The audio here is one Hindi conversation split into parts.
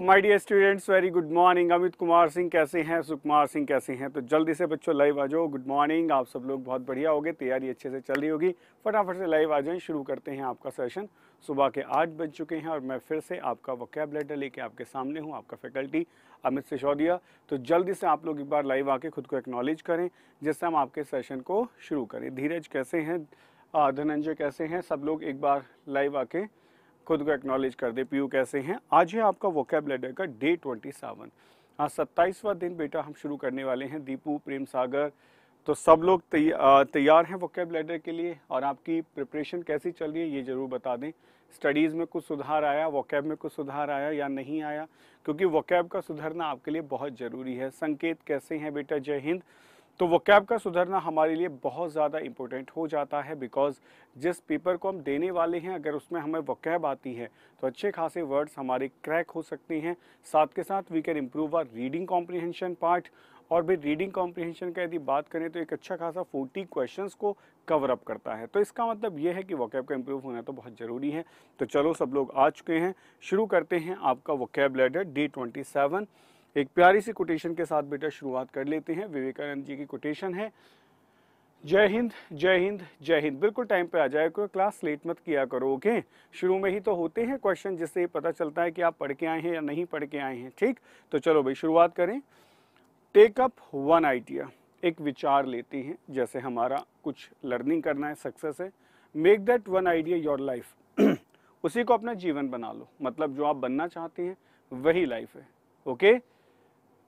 My dear students very good morning Amit Kumar Singh, कैसे हैं? सुकुमार सिंह, कैसे हैं? तो जल्दी से बच्चों लाइव आ जाओ। गुड मॉर्निंग आप सब लोग बहुत बढ़िया होगे। तैयारी अच्छे से चल रही होगी। फटाफट से लाइव आ जाएँ। शुरू करते हैं आपका सेशन सुबह के आठ बज चुके हैं और मैं फिर से आपका वक़ैब लेटर लेके आपके सामने हूँ, आपका फैकल्टी अमित सिसोदिया। तो जल्दी से आप लोग एक बार लाइव आके खुद को एक्नॉलेज करें, जिससे हम आपके सेशन को शुरू करें। धीरज, कैसे हैं? धनंजय, कैसे हैं? सब लोग एक बार लाइव आके खुद को एक्नॉलेज कर दे, पीयू कैसे हैं? आज है आपका वोकेबलेटर का डे ट्वेंटी सेवन आज सत्ताईसवा दिन बेटा हम शुरू करने वाले हैं दीपू प्रेम सागर। तो सब लोग तैयार हैं वोकेबलेटर के लिए और आपकी प्रिपरेशन कैसी चल रही है, ये ज़रूर बता दें। स्टडीज़ में कुछ सुधार आया वोकेब में कुछ सुधार आया या नहीं आया? क्योंकि वोकेब का सुधरना आपके लिए बहुत ज़रूरी है। संकेत कैसे हैं बेटा? जय हिंद। तो वो कैब का सुधरना हमारे लिए बहुत ज़्यादा इम्पोर्टेंट हो जाता है बिकॉज़ जिस पेपर को हम देने वाले हैं, अगर उसमें हमें वो कैब आती है तो अच्छे खासे वर्ड्स हमारे क्रैक हो सकते हैं। साथ के साथ we can improve our reading comprehension part और भी रीडिंग कॉम्प्रीहेंशन का यदि बात करें तो एक अच्छा खासा फोर्टी क्वेश्चंस को कवर अप करता है। तो इसका मतलब ये है कि वोकेब का इम्प्रूव होना तो बहुत ज़रूरी है। तो चलो सब लोग आ चुके हैं। शुरू करते हैं आपका vocab letter D twenty seven एक प्यारी सी कोटेशन के साथ बेटा शुरुआत कर लेते हैं। विवेकानंद जी की कोटेशन है, जय हिंद जय हिंद जय हिंद। बिल्कुल टाइम पे आ जाए कोई क्लास लेट मत किया करो ओके शुरू में ही तो होते हैं क्वेश्चन जिससे पता चलता है कि आप पढ़ के आए हैं या नहीं पढ़ के आए हैं, ठीक? तो चलो भाई, शुरुआत करें। टेक अप वन आइडिया एक विचार लेते हैं, जैसे हमारा कुछ लर्निंग करना है सक्सेस है। Make that one idea your life उसी को अपना जीवन बना लो। मतलब जो आप बनना चाहते हैं, वही लाइफ है ओके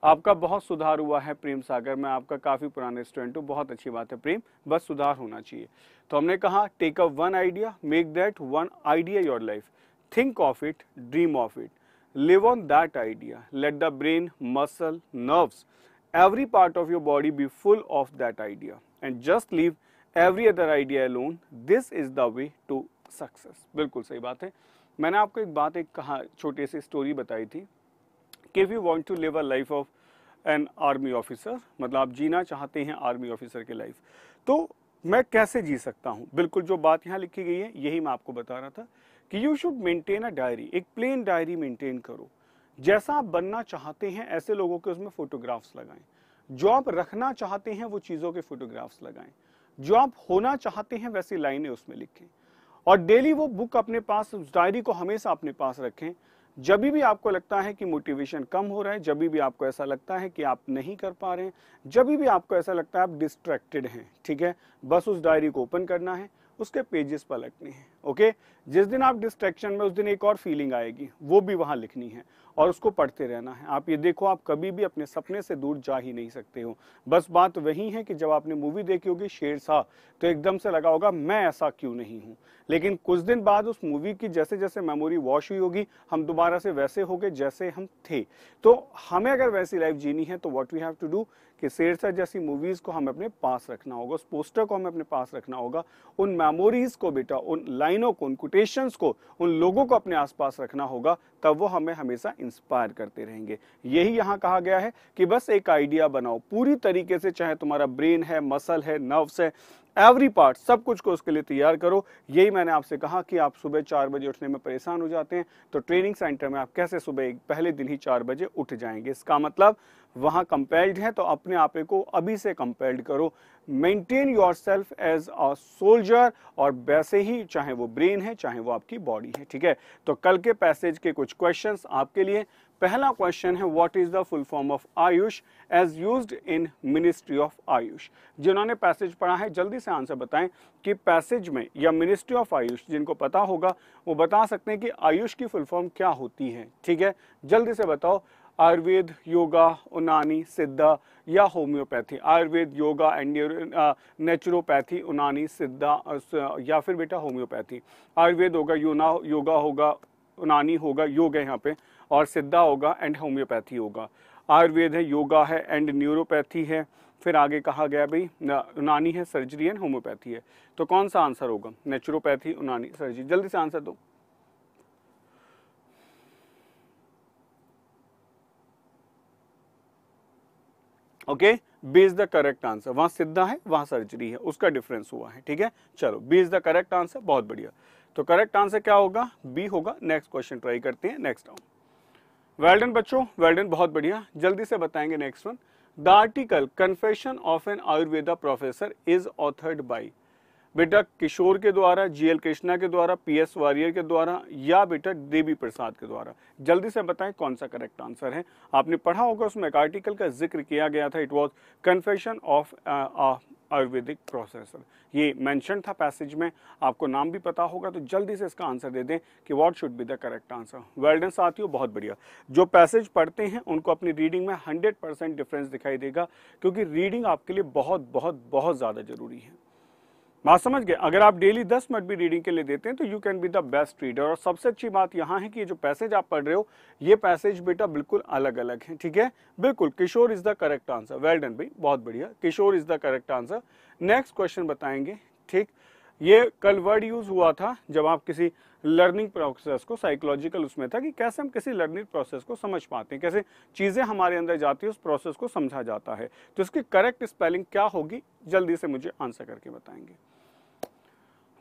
आपका बहुत सुधार हुआ है प्रेम सागर। मैं आपका काफ़ी पुराने स्टूडेंट हूँ, बहुत अच्छी बात है प्रेम। बस सुधार होना चाहिए। तो हमने कहा take up one idea make that one idea your life think of it dream of it live on that idea let the brain muscle nerves every part of your body be full of that idea. And just leave every other idea alone. This is the way to success. बिल्कुल सही बात है। मैंने आपको एक बात, एक कहा, छोटी सी स्टोरी बताई थी। If you want to live a life of an army officer मतलब आप जीना चाहते हैं आर्मी ऑफिसर की लाइफ तो मैं कैसे जी सकता हूँ? बिल्कुल जो बात यहाँ लिखी गई है, यही मैं आपको बता रहा था कि you should maintain a diary एक प्लेन डायरी मेंटेन करो। जैसा आप बनना चाहते हैं, ऐसे लोगों के उसमें फोटोग्राफ्स लगाएँ। जो आप रखना चाहते हैं, वो चीज़ों के फोटोग्राफ्स लगाएँ। जो आप होना चाहते हैं, वैसी लाइनें उसमें लिखें। और डेली वो बुक अपने पास, उस डायरी को हमेशा अपने पास रखें। जब भी आपको लगता है कि मोटिवेशन कम हो रहा है, जब भी आपको ऐसा लगता है कि आप नहीं कर पा रहे हैं, जब भी आपको ऐसा लगता है आप डिस्ट्रैक्टेड हैं, ठीक है? बस उस डायरी को ओपन करना है, उसके पेजेस पलटने हैं। ओके? जिस दिन आप डिस्ट्रैक्शन में, उस दिन एक और फीलिंग आएगी, वो भी वहाँ लिखनी है और उसको पढ़ते रहना है। आप ये देखो, आप कभी भी अपने सपने से दूर जा ही नहीं सकते हो। बस बात वही है कि जब आपने मूवी देखी होगी शेर शाह तो एकदम से लगा होगा, मैं ऐसा क्यों नहीं हूँ? लेकिन कुछ दिन बाद उस मूवी की जैसे जैसे मेमोरी वॉश हुई होगी, हम दोबारा से वैसे हो गए जैसे हम थे। तो हमें अगर वैसी लाइफ जीनी है तो what we have to do कि शेर शाह जैसी मूवीज़ को हमें अपने पास रखना होगा, उस पोस्टर को हमें अपने पास रखना होगा, उन मेमोरीज को बेटा, उन लाइनों को, उन कोटेशंस को, उन लोगों को अपने आसपास रखना होगा, तब वो हमें हमेशा इंस्पायर करते रहेंगे। यही यहाँ कहा गया है कि बस एक आइडिया बनाओ। पूरी तरीके से चाहे तुम्हारा ब्रेन है मसल है नर्व्स है एवरी पार्ट सब कुछ को उसके लिए तैयार करो। यही मैंने आपसे कहा कि आप सुबह चार बजे उठने में परेशान हो जाते हैं तो ट्रेनिंग सेंटर में आप कैसे सुबह पहले दिन ही चार बजे उठ जाएँगे? इसका मतलब वहाँ कंपेल्ड है तो अपने आप को अभी से कंपेल्ड करो। Maintain yourself as a soldier और वैसे ही चाहे वो ब्रेन है, चाहे वो आपकी बॉडी है, ठीक है? तो कल के पैसेज के कुछ क्वेश्चंस आपके लिए। पहला क्वेश्चन है what is the full form of AYUSH as used in ministry of AYUSH जिन्होंने पैसेज पढ़ा है, जल्दी से आंसर बताएँ कि पैसेज में या मिनिस्ट्री ऑफ़ आयुष जिनको पता होगा, वो बता सकते हैं कि आयुष की फुल फॉर्म क्या होती है, ठीक है? जल्दी से बताओ आयुर्वेद, योगा, उनानी, सिद्धा या homeopathy. Ayurveda, yoga and naturopathy Unani, Siddha या फिर बेटा होम्योपैथी। आयुर्वेद होगा, योना, योगा होगा, उनानी होगा, योग है यहाँ पे, और सिद्धा होगा एंड होम्योपैथी होगा। आयुर्वेद है, योगा है एंड न्यूरोपैथी है। फिर आगे कहा गया भाई उनानी है सर्जरी एंड होम्योपैथी है। तो कौन सा आंसर होगा? नेचुरोपैथी उनानी सर्जरी जल्दी से आंसर दो। Okay B is the correct answer वहाँ सिद्धा है, वहाँ सर्जरी है. उसका डिफरेंस हुआ है, ठीक है? चलो B is the correct answer बहुत बढ़िया. तो करेक्ट आंसर क्या होगा? बी होगा. नेक्स्ट क्वेश्चन ट्राई करते हैं. नेक्स्ट राउंड वेल्डन बच्चों. वेल्डन बहुत बढ़िया. जल्दी से बताएँगे next one the article confession of an Ayurveda professor is authored by बेटा किशोर के द्वारा जीएल कृष्णा के द्वारा पीएस वारियर के द्वारा या बेटा देवी प्रसाद के द्वारा? जल्दी से बताएँ कौन सा करेक्ट आंसर है। आपने पढ़ा होगा, उसमें एक आर्टिकल का ज़िक्र किया गया था it was confession of Ayurvedic processor ये मेंशन था पैसेज में, आपको नाम भी पता होगा तो जल्दी से इसका आंसर दे दें कि what should be the correct answer well done साथियों, बहुत बढ़िया। जो पैसेज पढ़ते हैं, उनको अपनी रीडिंग में 100 परसेंट डिफरेंस दिखाई देगा, क्योंकि रीडिंग आपके लिए बहुत बहुत बहुत ज़्यादा ज़रूरी है। बात समझ गए? अगर आप डेली 10 मिनट भी रीडिंग के लिए देते हैं तो you can be the best reader और सबसे अच्छी बात यहाँ है कि ये जो पैसेज आप पढ़ रहे हो, ये पैसेज बेटा बिल्कुल अलग अलग है, ठीक है? बिल्कुल, Kishore is the correct answer well done भाई, बहुत बढ़िया। Kishore is the correct answer next question बताएँगे, ठीक? ये कल वर्ड यूज़ हुआ था जब आप किसी लर्निंग प्रोसेस को साइकोलॉजिकल उसमें था कि कैसे हम किसी लर्निंग प्रोसेस को समझ पाते हैं, कैसे चीज़ें हमारे अंदर जाती है, उस प्रोसेस को समझा जाता है। तो इसकी करेक्ट स्पेलिंग क्या होगी, जल्दी से मुझे आंसर करके बताएँगे।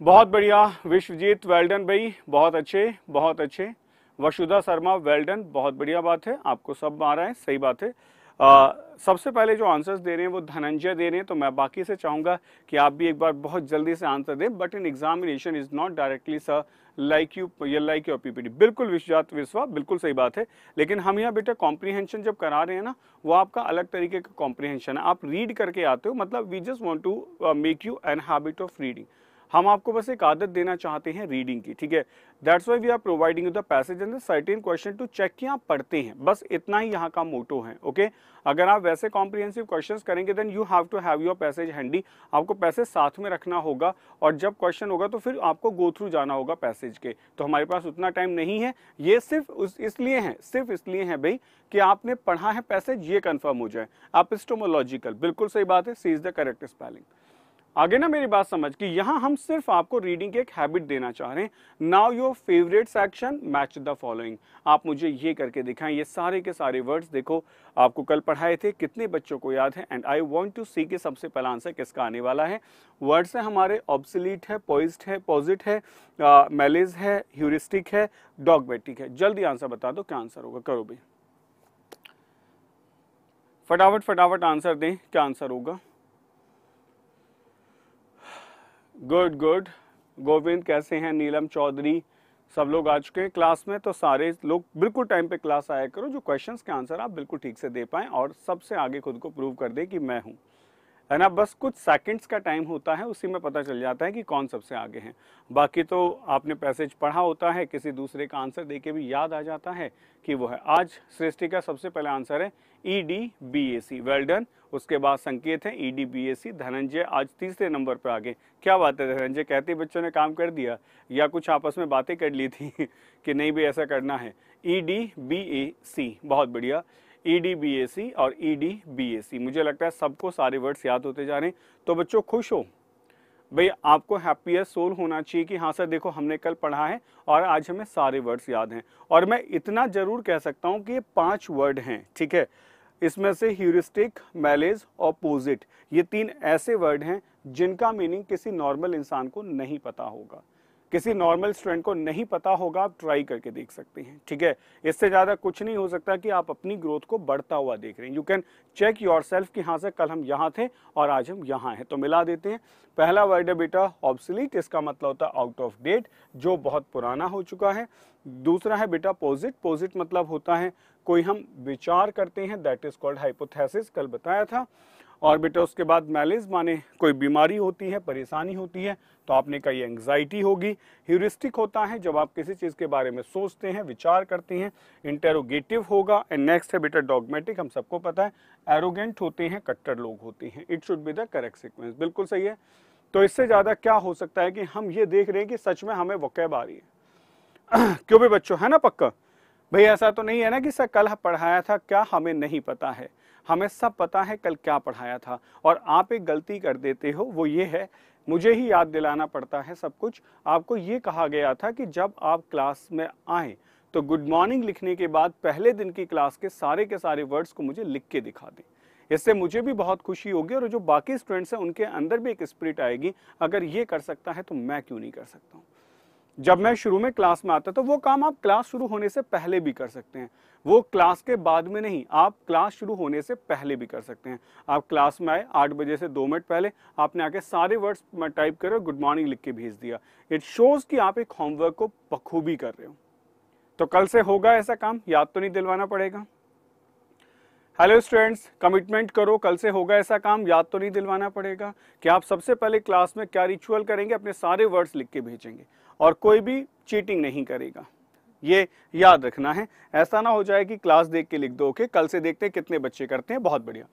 बहुत बढ़िया, विश्वजीत वेल्डन भाई, बहुत अच्छे बहुत अच्छे। वसुधा शर्मा वेल्डन बहुत बढ़िया बात है, आपको सब आ रहा है, सही बात है। आ, सबसे पहले जो आंसर्स दे रहे हैं वो धनंजय दे रहे हैं तो मैं बाकी से चाहूँगा कि आप भी एक बार बहुत जल्दी से आंसर दें but in examination is not directly sir like you ये लाइक योर पीपीटी बिल्कुल विश्वास विश्वा बिल्कुल सही बात है लेकिन हम यहाँ बेटा कॉम्प्रीहेंशन जब करा रहे हैं ना वो आपका अलग तरीके का कॉम्प्रीहेंशन है। आप रीड करके आते हो मतलब we just want to make you an habit of reading हम आपको बस एक आदत देना चाहते हैं रीडिंग की, ठीक है? That's why we are providing the passage and certain question to check कि आप पढ़ते हैं। बस इतना ही यहाँ का मोटो है ओके? अगर आप वैसे कॉम्प्रिहेंसिव क्वेश्चंस करेंगे then you have to have your passage handy आपको पैसेज साथ में रखना होगा और जब क्वेश्चन होगा तो फिर आपको गो थ्रू जाना होगा पैसेज के। तो हमारे पास उतना टाइम नहीं है। ये सिर्फ़ इसलिए है, सिर्फ़ इसलिए है भाई कि आपने पढ़ा है पैसेज ये कन्फर्म हो जाए। आप बिल्कुल सही बात है C is the correct spelling आगे ना मेरी बात समझ कि यहाँ हम सिर्फ़ आपको रीडिंग की एक हैबिट देना चाह रहे हैं। Now your favourite section match the following आप मुझे ये करके दिखाएँ, ये सारे के सारे वर्ड्स देखो। आपको कल पढ़ाए थे, कितने बच्चों को याद है? And I want to see कि सबसे पहला आंसर किसका आने वाला है। वर्ड्स है हमारे ऑब्सलीट है पॉइस्ट है पॉजिट है मेलेज है ह्यूरिस्टिक है डॉगमेटिक है। जल्दी आंसर बता दो, क्या आंसर होगा? करो भाई फटाफट फटाफट आंसर दें, क्या आंसर होगा? गुड गुड गोविंद, कैसे हैं? नीलम चौधरी, सब लोग आ चुके हैं क्लास में तो सारे लोग बिल्कुल टाइम पे क्लास आया करो, जो क्वेश्चंस के आंसर आप बिल्कुल ठीक से दे पाएँ और सबसे आगे खुद को प्रूव कर दें कि मैं हूँ। है ना? बस कुछ सेकंड्स का टाइम होता है, उसी में पता चल जाता है कि कौन सबसे आगे हैं। बाकी तो आपने पैसेज पढ़ा होता है, किसी दूसरे का आंसर दे के भी याद आ जाता है कि वो है। आज सृष्टि का सबसे पहला आंसर है E D B A C well done उसके बाद संकेत है E D B A C Dhananjay आज तीसरे नंबर पर आगे। क्या बात है धनंजय? कहते बच्चों ने काम कर दिया। या कुछ आपस में बातें कर ली थी कि नहीं भी ऐसा करना है। ई डी बी ए सी बहुत बढ़िया। ई डी बी ए सी और ई डी बी ए सी मुझे लगता है सबको सारे वर्ड्स याद होते जा रहे हैं। तो बच्चों, खुश हो? भाई, आपको हैप्पीएस्ट सोल होना चाहिए कि हाँ सर, देखो, हमने कल पढ़ा है और आज हमें सारे वर्ड्स याद हैं। और मैं इतना ज़रूर कह सकता हूँ कि ये पाँच वर्ड हैं, ठीक है? इसमें से ह्यूरिस्टिक मैलेज ऑपोजिट ये तीन ऐसे वर्ड हैं जिनका मीनिंग किसी नॉर्मल इंसान को नहीं पता होगा। किसी नॉर्मल स्टूडेंट को नहीं पता होगा, आप ट्राई करके देख सकते हैं, ठीक है? इससे ज़्यादा कुछ नहीं हो सकता कि आप अपनी ग्रोथ को बढ़ता हुआ देख रहे हैं। You can check your self कि हाँ सर, कल हम यहाँ थे और आज हम यहाँ हैं। तो मिला देते हैं। पहला वर्ड है बेटा ऑब्सलीट इसका मतलब होता है आउट ऑफ़ डेट जो बहुत पुराना हो चुका है। दूसरा है बेटा पोजिट पोजिट मतलब होता है, कोई हम विचार करते हैं दैट इज़ कॉल्ड हाइपोथेसिस कल बताया था। और बेटा उसके बाद मैलिज माने कोई बीमारी होती है, परेशानी होती है तो आपने कहा एंग्जाइटी होगी। ह्यूरिस्टिक होता है जब आप किसी चीज़ के बारे में सोचते हैं, विचार करते हैं इंटेरोगेटिव होगा। एंड नेक्स्ट है बेटा डॉगमेटिक हम सबको पता है एरोगेंट होते हैं, कट्टर लोग होते हैं। It should be the correct sequence बिल्कुल सही है। तो इससे ज़्यादा क्या हो सकता है कि हम ये देख रहे हैं कि सच में हमें वकैब आ रही है। क्यों भी बच्चों, है ना पक्का? भाई ऐसा तो नहीं है ना कि सर कल पढ़ाया था, क्या हमें नहीं पता है? हमें सब पता है कल क्या पढ़ाया था। और आप एक गलती कर देते हो, वो ये है, मुझे ही याद दिलाना पड़ता है सब कुछ। आपको ये कहा गया था कि जब आप क्लास में आए तो गुड मॉर्निंग लिखने के बाद पहले दिन की क्लास के सारे के सारे वर्ड्स को मुझे लिख के दिखा दें। इससे मुझे भी बहुत खुशी होगी और जो बाकी स्टूडेंट्स हैं, उनके अंदर भी एक स्पिरिट आएगी, अगर ये कर सकता है तो मैं क्यों नहीं कर सकता हूँ? जब मैं शुरू में क्लास में आता तो वो काम आप क्लास शुरू होने से पहले भी कर सकते हैं। वो क्लास के बाद में नहीं, आप क्लास शुरू होने से पहले भी कर सकते हैं। आप क्लास में आए आठ बजे से दो मिनट पहले, आपने आके सारे वर्ड्स में, टाइप करे गुड मॉर्निंग लिख के भेज दिया। इट शोज़ कि आप एक होमवर्क को बखूबी कर रहे हो। तो कल से होगा ऐसा काम, याद तो नहीं दिलवाना पड़ेगा। हेलो स्टूडेंट्स, कमिटमेंट करो, कल से होगा ऐसा काम, याद तो नहीं दिलवाना पड़ेगा। कि आप सबसे पहले क्लास में क्या रिचुअल करेंगे, अपने सारे वर्ड्स लिख के भेजेंगे। और कोई भी चीटिंग नहीं करेगा। ये याद रखना है। ऐसा ना हो जाए कि क्लास देख के लिख दो के कल से देखते हैं कितने बच्चे करते हैं, बहुत बढ़िया।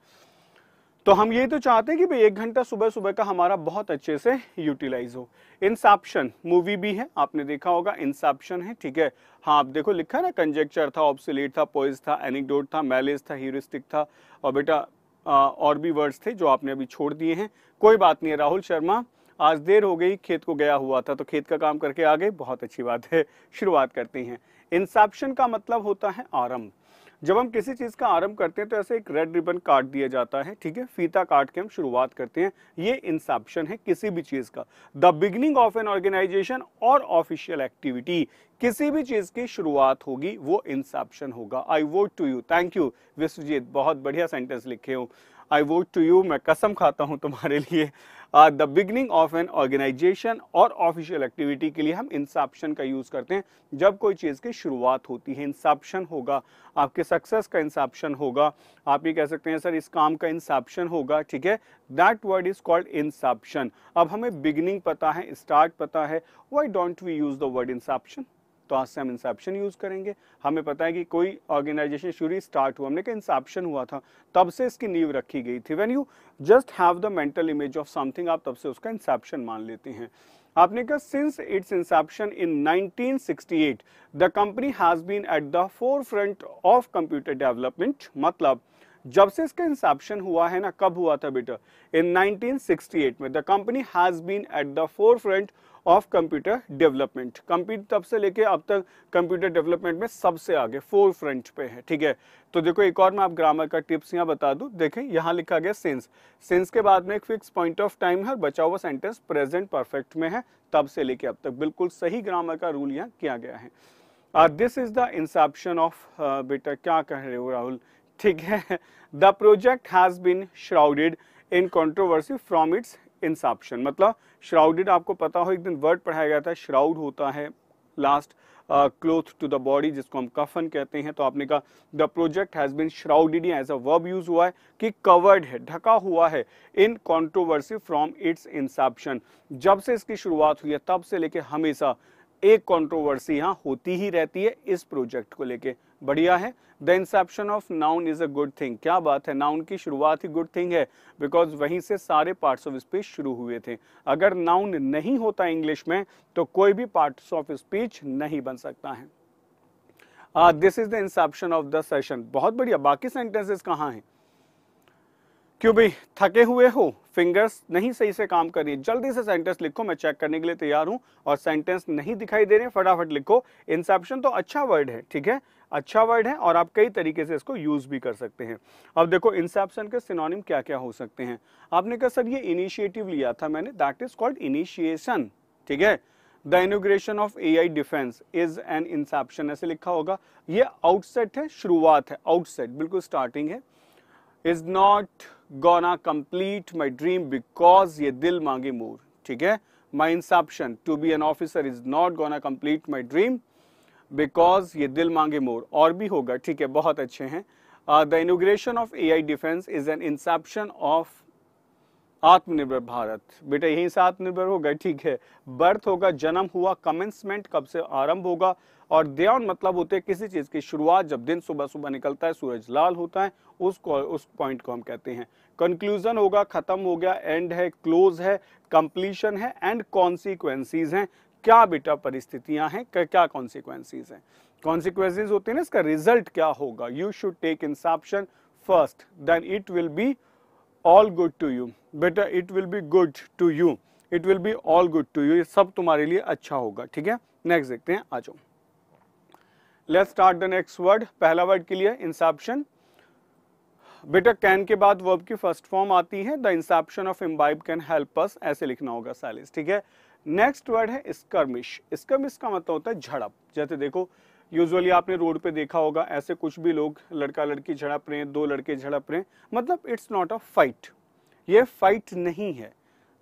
तो हम ये तो चाहते हैं कि भाई एक घंटा सुबह सुबह का हमारा बहुत अच्छे से यूटिलाइज हो। इंसाप्शन मूवी भी है, आपने देखा होगा इंसाप्शन है, ठीक है। हाँ आप देखो, लिखा ना कंजेक्चर था ऑब्सोलेट था पोइज था एनिकडोट था मैलेज था ह्यूरिस्टिक था, और बेटा और भी वर्ड्स थे जो आपने अभी छोड़ दिए हैं। कोई बात नहीं है, राहुल शर्मा आज देर हो गई, खेत को गया हुआ था तो खेत का काम करके आ गए बहुत अच्छी बात है। शुरुआत करते हैं। इंसेप्शन का मतलब होता है आरंभ। जब हम किसी चीज़ का आरंभ करते हैं तो ऐसे एक रेड रिबन काट दिया जाता है, ठीक है? फीता काट के हम शुरुआत करते हैं। ये इंसेप्शन है किसी भी चीज़ का। The beginning of an organisation और ऑफिशियल एक्टिविटी। किसी भी चीज़ की शुरुआत होगी, वो इंसेप्शन होगा। I vote to you. Thank you. Vishwajeet, बहुत बढ़िया सेंटेंस लिखे हो। I vote to you. मैं कसम खाता हूँ तुम्हारे लिए। The beginning of an organisation और ऑफिशियल एक्टिविटी के लिए हम इंसेप्शन का यूज़ करते हैं। जब कोई चीज़ की शुरुआत होती है इंसाप्शन होगा, आपके सक्सेस का इंसेप्शन होगा, आप ये कह सकते हैं, सर, इस काम का इंसाप्शन होगा। ठीक है? That word is called inception अब हमें बिगनिंग पता है स्टार्ट पता है। Why don't we use the word inception तो आज से हम इंसेप्शन यूज़ करेंगे। हमें पता है कि कोई ऑर्गेनाइजेशन शुरू स्टार्ट हुआ, हमने कहा इंसेप्शन हुआ था, तब से इसकी नींव रखी गई थी। When you just have the mental image of something आप तब से उसका इंसेप्शन मान लेते हैं। आपने कहा since it's inception in 1968 the company has been at the forefront of computer development मतलब जब से इसका इंसेप्शन हुआ है ना, कब हुआ था बेटा? इन 1968 में the company has been at the forefront of computer development computer तब से लेके अब तक कंप्यूटर डेवलपमेंट में सबसे आगे फोर फ्रंट पे है, ठीक है? तो देखो, एक और मैं आप ग्रामर का टिप्स यहाँ बता दूँ। देखें, यहाँ लिखा गया सेंस सेंस के बाद में एक फिक्स पॉइंट ऑफ़ टाइम है बचा हुआ सेंटेंस प्रेजेंट परफेक्ट में है, तब से लेके अब तक। बिल्कुल सही ग्रामर का रूल यहाँ किया गया है। This is the inception of बेटा, क्या कह रहे हो राहुल? ठीक है? The project has been shrouded in controversy from its inception मतलब श्राउडेड आपको पता हो, एक दिन वर्ड पढ़ाया गया था श्राउड होता है last cloth to the body जिसको हम कफन कहते हैं। तो आपने कहा the project has been shrouded as a verb use हुआ है, कि कवर्ड है, ढका हुआ है in controversy from its inception जब से इसकी शुरुआत हुई है, तब से लेके हमेशा एक कॉन्ट्रोवर्सी यहाँ होती ही रहती है, इस प्रोजेक्ट को लेके। बढ़िया है। The inception of noun is a good thing क्या बात है? नाउन की शुरुआत ही गुड थिंग है बिकॉज़ वहीं से सारे पार्ट्स ऑफ़ स्पीच शुरू हुए थे। अगर नाउन नहीं होता इंग्लिश में तो कोई भी पार्ट्स ऑफ़ स्पीच नहीं बन सकता है। This is the inception of the session बहुत बढ़िया। बाकी सेंटेंसेस कहाँ हैं? क्यों भाई? थके हुए हो? फिंगर्स नहीं सही से काम कर रही है। जल्दी से सेंटेंस लिखो, मैं चेक करने के लिए तैयार हूँ। और सेंटेंस नहीं दिखाई दे रहे फटाफट लिखो। इंसेप्शन तो अच्छा वर्ड है, ठीक है? अच्छा वर्ड है और आप कई तरीके से इसको यूज़ भी कर सकते हैं। अब देखो, इंसेप्शन के सिनोनिम क्या क्या हो सकते हैं? आपने कहा सर, ये इनिशिएटिव लिया था मैंने। दैट इज़ कॉल्ड इनिशिएशन ठीक है? The inauguration of A I defence is an inception ऐसे लिखा होगा। ये आउटसेट है, शुरुआत है। आउटसेट बिल्कुल स्टार्टिंग है। Is not gonna complete my dream because ये दिल मांगे मोर, ठीक है? My inception to be an officer is not gonna complete my dream because ये दिल मांगे मोर, और भी होगा, ठीक है, बहुत अच्छे हैं। The inauguration of A I defence is an inception of Aatmanirbhar Bharat. बेटा, यहीं से आत्मनिर्भर होगा ठीक है। बर्थ होगा, जन्म हुआ कमेंसमेंट कब से आरंभ होगा, और देवन मतलब होते हैं किसी चीज़ की शुरुआत जब दिन सुबह सुबह निकलता है, सूरज लाल होता है उसको उस पॉइंट को हम कहते हैं। कंक्लूजन होगा, खत्म हो गया एंड है क्लोज है कंप्लीशन है एंड कॉन्सिक्वेंसीज हैं। क्या बेटा परिस्थितियाँ हैं क्या कॉन्सिक्वेंसीज हैं? कॉन्सिक्वेंसीज होते हैं ना, इसका रिज़ल्ट क्या होगा? You should take inception first then it will be all good to you बेटा it will be good to you it will be all good to you ये सब तुम्हारे लिए अच्छा होगा, ठीक है? नेक्स्ट देखते हैं, आ जाओ। Let's start the next word पहला वर्ड के लिए इंसेप्शन बेटा कैन के बाद वर्ब की फ़र्स्ट फॉर्म आती है. The inception of imbibe can help us ऐसे लिखना होगा सैलिस ठीक है? नेक्स्ट वर्ड है स्कर्मिश स्कर्मिश का मतलब होता है झड़प। जैसे देखो यूजुअली आपने रोड पे देखा होगा, ऐसे कुछ भी लोग लड़का लड़की झड़प रहे हैं, दो लड़के झड़प रहे हैं मतलब इट्स नॉट अ फाइट ये फाइट नहीं है।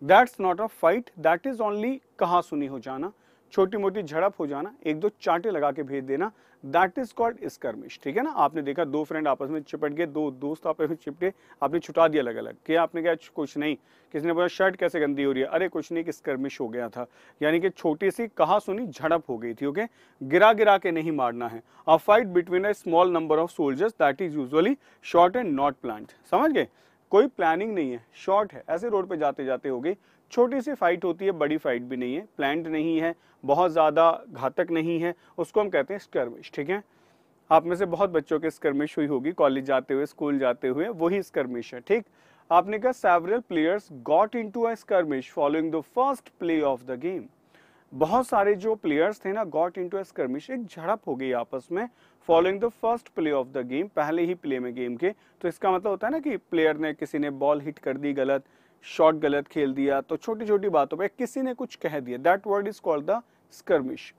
That's not a fight that is only कहा सुनी हो जाना। छोटी मोटी झड़प हो जाना, एक दो चांटे लगा के भेज देना दैट इज़ कॉल्ड स्कर्मिश ठीक है ना? आपने देखा दो फ्रेंड आपस में चिपट गए, दो दोस्त आपस में चिपटे, आपने छुटा दिया अलग अलग क्या आपने कहा कुछ नहीं। किसी ने बोला, शर्ट कैसे गंदी हो रही है? अरे, कुछ नहीं, कि स्कर्मिश हो गया था। यानी कि छोटी सी कहा सुनी झड़प हो गई थी ओके गिरा गिरा के नहीं मारना है। A fight between a small number of soldiers that is usually short and not planned समझ गए? कोई प्लानिंग नहीं है शॉर्ट है, ऐसे रोड पे जाते जाते हो गई छोटी सी फाइट होती है, बड़ी फाइट भी नहीं है प्लान्ड नहीं है, बहुत ज़्यादा घातक नहीं है, उसको हम कहते हैं स्कर्मिश ठीक है? आप में से बहुत बच्चों के स्कर्मिश हुई होगी कॉलेज जाते हुए स्कूल जाते हुए, वही स्कर्मिश है, ठीक? आपने कहा several players got into skirmish following the first play of the game बहुत सारे जो प्लेयर्स थे ना गॉट इन टू स्कर्मिश एक झड़प हो गई आपस में following the first play of the game पहले ही प्ले में गेम के। तो इसका मतलब होता है ना कि प्लेयर ने किसी ने बॉल हिट कर दी गलत शॉट गलत खेल दिया तो छोटी छोटी बातों पे किसी ने कुछ कह दिया। That word is called the skirmish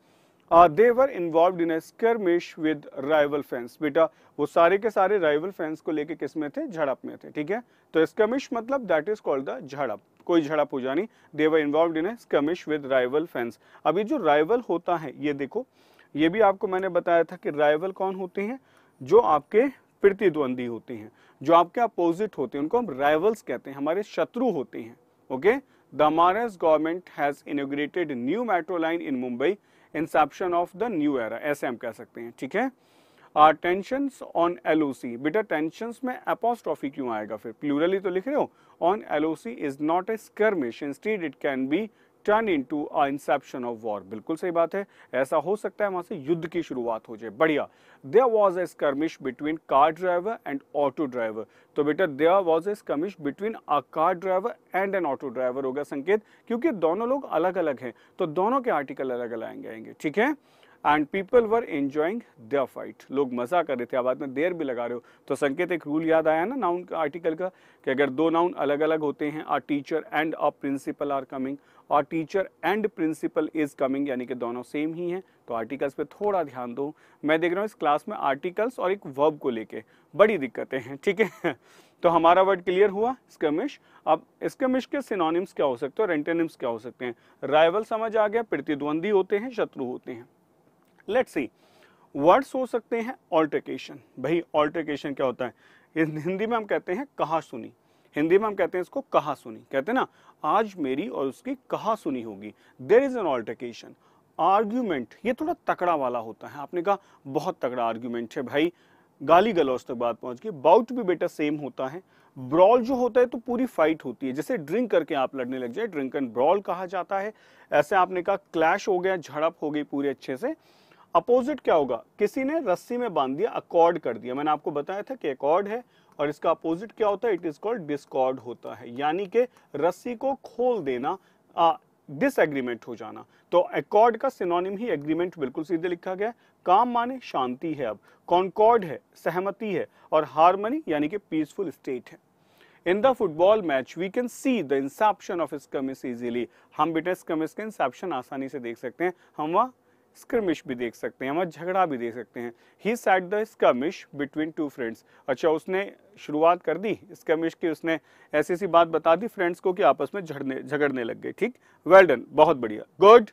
they were involved in skirmish with rival fans बेटा, वो सारे के सारे राइवल फैंस को लेके किसमें थे? झड़प में थे, ठीक है? तो स्कर्मिश मतलब दैट इज़ कॉल्ड द झड़प। कोई झड़प हो जानी। They were involved in skirmish with rival fans अभी जो राइवल होता है, ये देखो, ये भी आपको मैंने बताया था कि राइवल कौन होते हैं? जो आपके प्रतिद्वंदी होते हैं। जो आपके अपोजिट होते हैं, उनको हम राइवल्स कहते हैं, हमारे शत्रु होते हैं। Okay the Maharaj government has inaugurated new metro line in Mumbai inception of the new era ऐसे हम कह सकते हैं। ठीक है? टेंशन ऑन एलओसी बेटा टेंशन में अपोस्ट्रॉफी क्यों आएगा फिर? प्लूरल तो लिख रहे हो? On LOC is not a skirmish instead it can be turn into inception of war बिल्कुल सही बात है। ऐसा हो सकता है वहाँ से युद्ध की शुरुआत हो जाए। बढ़िया। There was a skirmish between car driver and auto driver तो बेटा there was a skirmish between a car driver and an auto driver होगा संकेत, क्योंकि दोनों लोग अलग अलग हैं। तो दोनों के आर्टिकल अलग अलग आएँगे। ठीक है? And people were enjoying the fight लोग मज़ा कर रहे थे। बाद में देर भी लगा रहे हो। तो संकेत एक रूल याद आया ना नाउन का आर्टिकल का, कि अगर दो नाउन अलग अलग होते हैं a teacher and a principal are coming और teacher and principal is coming यानी कि दोनों सेम ही हैं तो आर्टिकल्स पे थोड़ा ध्यान दो। मैं देख रहा हूँ इस क्लास में आर्टिकल्स और एक वर्ब को लेके बड़ी दिक्कतें हैं, ठीक है? तो हमारा वर्ड क्लियर हुआ स्कमिश अब स्कमिश के सिनोनिम्स क्या हो सकते हैं और एंटेनिम्स क्या हो सकते हैं? राइवल समझ आ गया, प्रतिद्वंदी होते हैं, शत्रु होते हैं। लेट्स सी वर्ड्स हो सकते हैं ऑल्टरकेशन भाई ऑल्टरकेशन क्या होता है? हिंदी में हम कहते हैं कहा सुनी हिंदी में हम कहते हैं इसको कहा सुनी कहते हैं ना, आज मेरी और उसकी कहा सुनी होगी। There is an altercation argument ये थोड़ा तकड़ा वाला होता है। आपने कहा, बहुत तगड़ा आर्ग्यूमेंट है भाई। गाली गलौज तक बात पहुँच गई। बाउट भी बेटा सेम होता है। ब्रॉल जो होता है तो पूरी फाइट होती है। जैसे ड्रिंक करके आप लड़ने लग जाए ड्रिंक एंड ब्रॉल कहा जाता है। ऐसे आपने कहा क्लैश हो गया, झड़प हो गई पूरे अच्छे से। अपोजिट क्या होगा? किसी ने रस्सी में बाँध दिया अकॉर्ड कर दिया। मैंने आपको बताया था कि अकॉर्ड है। और इसका अपोजिट क्या होता है? इट इज़ कॉल्ड डिस्कॉर्ड होता है। यानी कि रस्सी को खोल देना डिसएग्रीमेंट हो जाना। तो अकॉर्ड का सिनोनिम ही एग्रीमेंट बिल्कुल सीधे लिखा गया काम माने शांति है अब। कॉन्कॉर्ड है, सहमति है और हारमनी यानी कि पीसफुल स्टेट है। In the football match we can see the inception of skirmish easily हम बेटा स्कमिस का इंसेप्शन आसानी से देख सकते हैं। हम वहाँ स्क्रमिश भी देख सकते हैं, हम झगड़ा भी देख सकते हैं। He set the skirmish between two friends अच्छा उसने शुरुआत कर दी। स्क्रमिश की उसने ऐसी सी बात बता दी फ्रेंड्स को कि आपस में झगड़ने झगड़ने लग गए। ठीक? वेल डन बहुत बढ़िया। गुड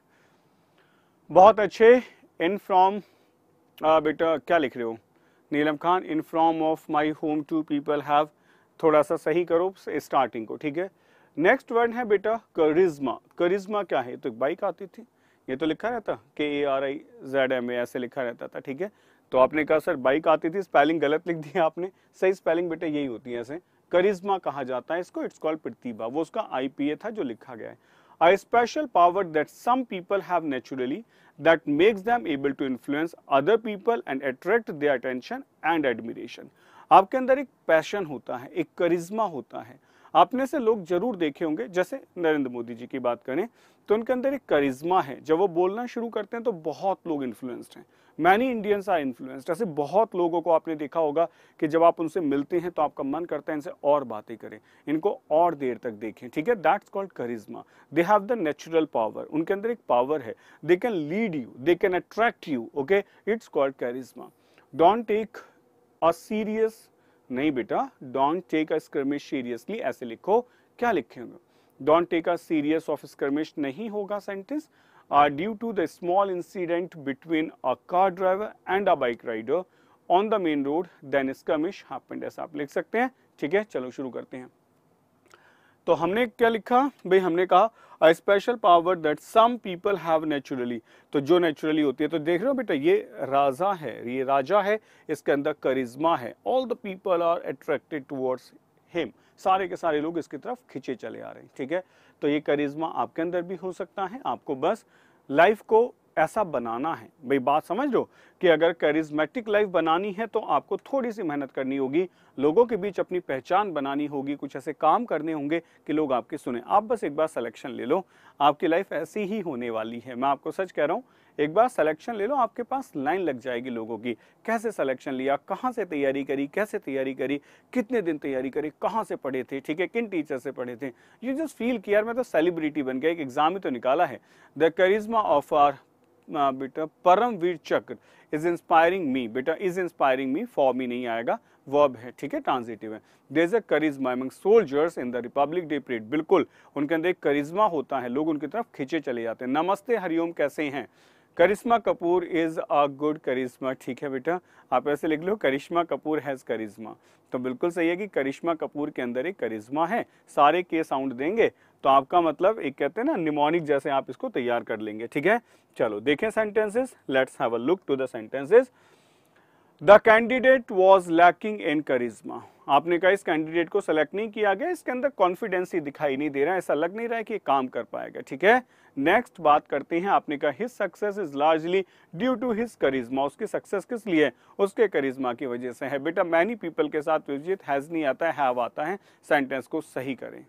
बहुत अच्छे। इन फ्रॉम बेटा, क्या लिख रहे हो? Neelam Khan in from of my home two people have थोड़ा सा सही करो स्टार्टिंग को, ठीक है? नेक्स्ट वर्ड है बेटा करिज्मा करिज्मा क्या है? तो एक बाइक आती थी। ये तो लिखा रहता के A R I Z M A ऐसे लिखा रहता था, ठीक है? तो आपने कहा, सर, बाइक आती थी, स्पेलिंग गलत लिख दिया आपने। सही स्पेलिंग बेटे यही होती है ऐसे। करिश्मा कहा जाता है? इसको इट्स कॉल्ड प्रतिभा। वो उसका आईपीए था जो लिखा गया है। A special power that some people have naturally that makes them able to influence other people and attract their attention and admiration. आपके अंदर एक पैशन होता है, एक करिश्मा होता है। आपने से लोग ज़रूर देखे होंगे। जैसे नरेंद्र मोदी जी की बात करें तो उनके अंदर एक करिश्मा है। जब वो बोलना शुरू करते हैं तो बहुत लोग इन्फ्लुएंस्ड हैं। मैनी इंडियंस आर इन्फ्लुएंस्ड ऐसे बहुत लोगों को आपने देखा होगा कि जब आप उनसे मिलते हैं तो आपका मन करता है इनसे और बातें करें, इनको और देर तक देखें, ठीक है? That's called charisma they have the natural power उनके अंदर एक पावर है। They can lead you they can attract you okay it's called charisma don't take a serious नहीं बेटा don't take a skirmish seriously ऐसे लिखो। क्या लिखेंगे? Don't take a serious of skirmish नहीं होगा sentence are due to the small incident between a car driver and a bike rider on the main road. Then skirmish happened ऐसा आप लिख सकते हैं। ठीक है, चलो शुरू करते हैं। तो हमने क्या लिखा? भाई हमने कहा special power that some people have naturally तो जो नेचुरली होती है तो देख रहे हो बेटा, ये राजा है, ये राजा है, इसके अंदर करिश्मा है। All the people are attracted towards him सारे के सारे लोग इसकी तरफ़ खींचे चले आ रहे हैं। ठीक है? तो ये करिश्मा आपके अंदर भी हो सकता है, आपको बस लाइफ को ऐसा बनाना है। भाई बात समझ लो कि अगर करिज्मेटिक लाइफ बनानी है तो आपको थोड़ी सी मेहनत करनी होगी, लोगों के बीच अपनी पहचान बनानी होगी, कुछ ऐसे काम करने होंगे कि लोग आपके सुने। आप बस एक बार सिलेक्शन ले लो, आपकी लाइफ ऐसी ही होने वाली है। मैं आपको सच कह रहा हूँ एक बार सिलेक्शन ले लो, आपके पास लाइन लग जाएगी लोगों की। कैसे सिलेक्शन लिया, कहाँ से तैयारी करी, कैसे तैयारी करी, कितने दिन तैयारी करी, कहाँ से पढ़े थे, ठीक है, किन टीचर से पढ़े थे। यू जस्ट फील किया मैं तो सेलिब्रिटी बन गया, एक एग्ज़ाम ही तो निकाला है। द करिश्मा ऑफ़ आर बेटा परमवीर चक्र इज़ इंस्पायरिंग मी बेटा is inspiring me for me नहीं आएगा वर्ब है, ठीक है ट्रांजिटिव है। There a charisma among soldiers in the republic day parade बिल्कुल, उनके अंदर एक करिज्मा होता है, लोग उनकी तरफ़ खींचे चले जाते हैं। नमस्ते, हरिओम, कैसे हैं? Karishma Kapoor is a good charisma. ठीक है बेटा, आप ऐसे लिख लो, करिश्मा कपूर हैज़ करिश्मा। तो बिल्कुल सही है कि करिश्मा कपूर के अंदर एक करिश्मा है। सारे के साउंड देंगे तो आपका मतलब एक कहते हैं ना निमोनिक जैसे आप इसको तैयार कर लेंगे। ठीक है? चलो, देखें sentences let's have a look to the sentences the candidate was lacking in charisma आपने कहा इस कैंडिडेट को सेलेक्ट नहीं किया गया, इसके अंदर कॉन्फिडेंस ही दिखाई नहीं दे रहा है, ऐसा लग नहीं रहा है कि काम कर पाएगा, ठीक है? नेक्स्ट बात करते हैं, आपने कहा his success is largely due to his charisma उसकी सक्सेस किस लिए? उसके करिश्मा की वजह से है। बेटा मैनी पीपल के साथ विजित हैज़ नहीं आता है हैव आता है सेंटेंस को सही करें।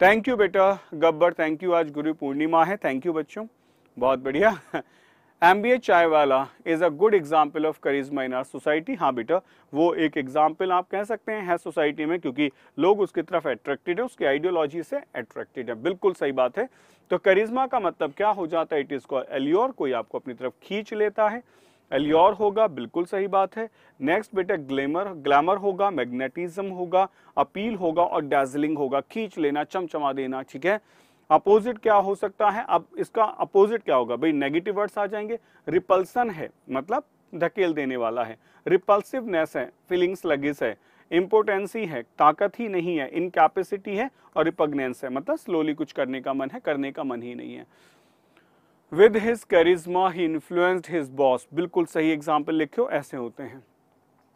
थैंक यू बेटा। गब्बर थैंक यू आज गुरु पूर्णिमा है। थैंक यू बच्चों। बहुत बढ़िया। MBA Chai Wala is a good example of charisma in our society हाँ बेटा, वो एक एग्ज़ाम्पल आप कह सकते हैं है सोसाइटी में, क्योंकि लोग उसकी तरफ़ अट्रैक्टेड है, उसकी आइडियोलॉजी से अट्रैक्टेड है। बिल्कुल सही बात है। तो करिश्मा का मतलब क्या हो जाता है? इट इज़ कॉल एलियोर कोई आपको अपनी तरफ़ खींच लेता है। एलियोर होगा, बिल्कुल सही बात है। नेक्स्ट बेटा ग्लैमर ग्लैमर होगा मैग्नेटिज्म होगा अपील होगा और डेजलिंग होगा। खींच लेना, चमचमा देना, ठीक है? अपोजिट क्या हो सकता है? अब इसका अपोजिट क्या होगा? भाई नेगेटिव वर्ड्स आ जाएँगे। रिपल्सन है मतलब धकेल देने वाला है। रिपल्सिवनेस है फीलिंग्स लगिस है। इम्पोर्टेंसी है, ताकत ही नहीं है। इनकैपेसिटी है और रिपग्नेंस है मतलब स्लोली कुछ करने का मन है, करने का मन ही नहीं है। With his charisma he influenced his boss बिल्कुल सही एग्ज़ाम्पल लिखो ऐसे होते हैं।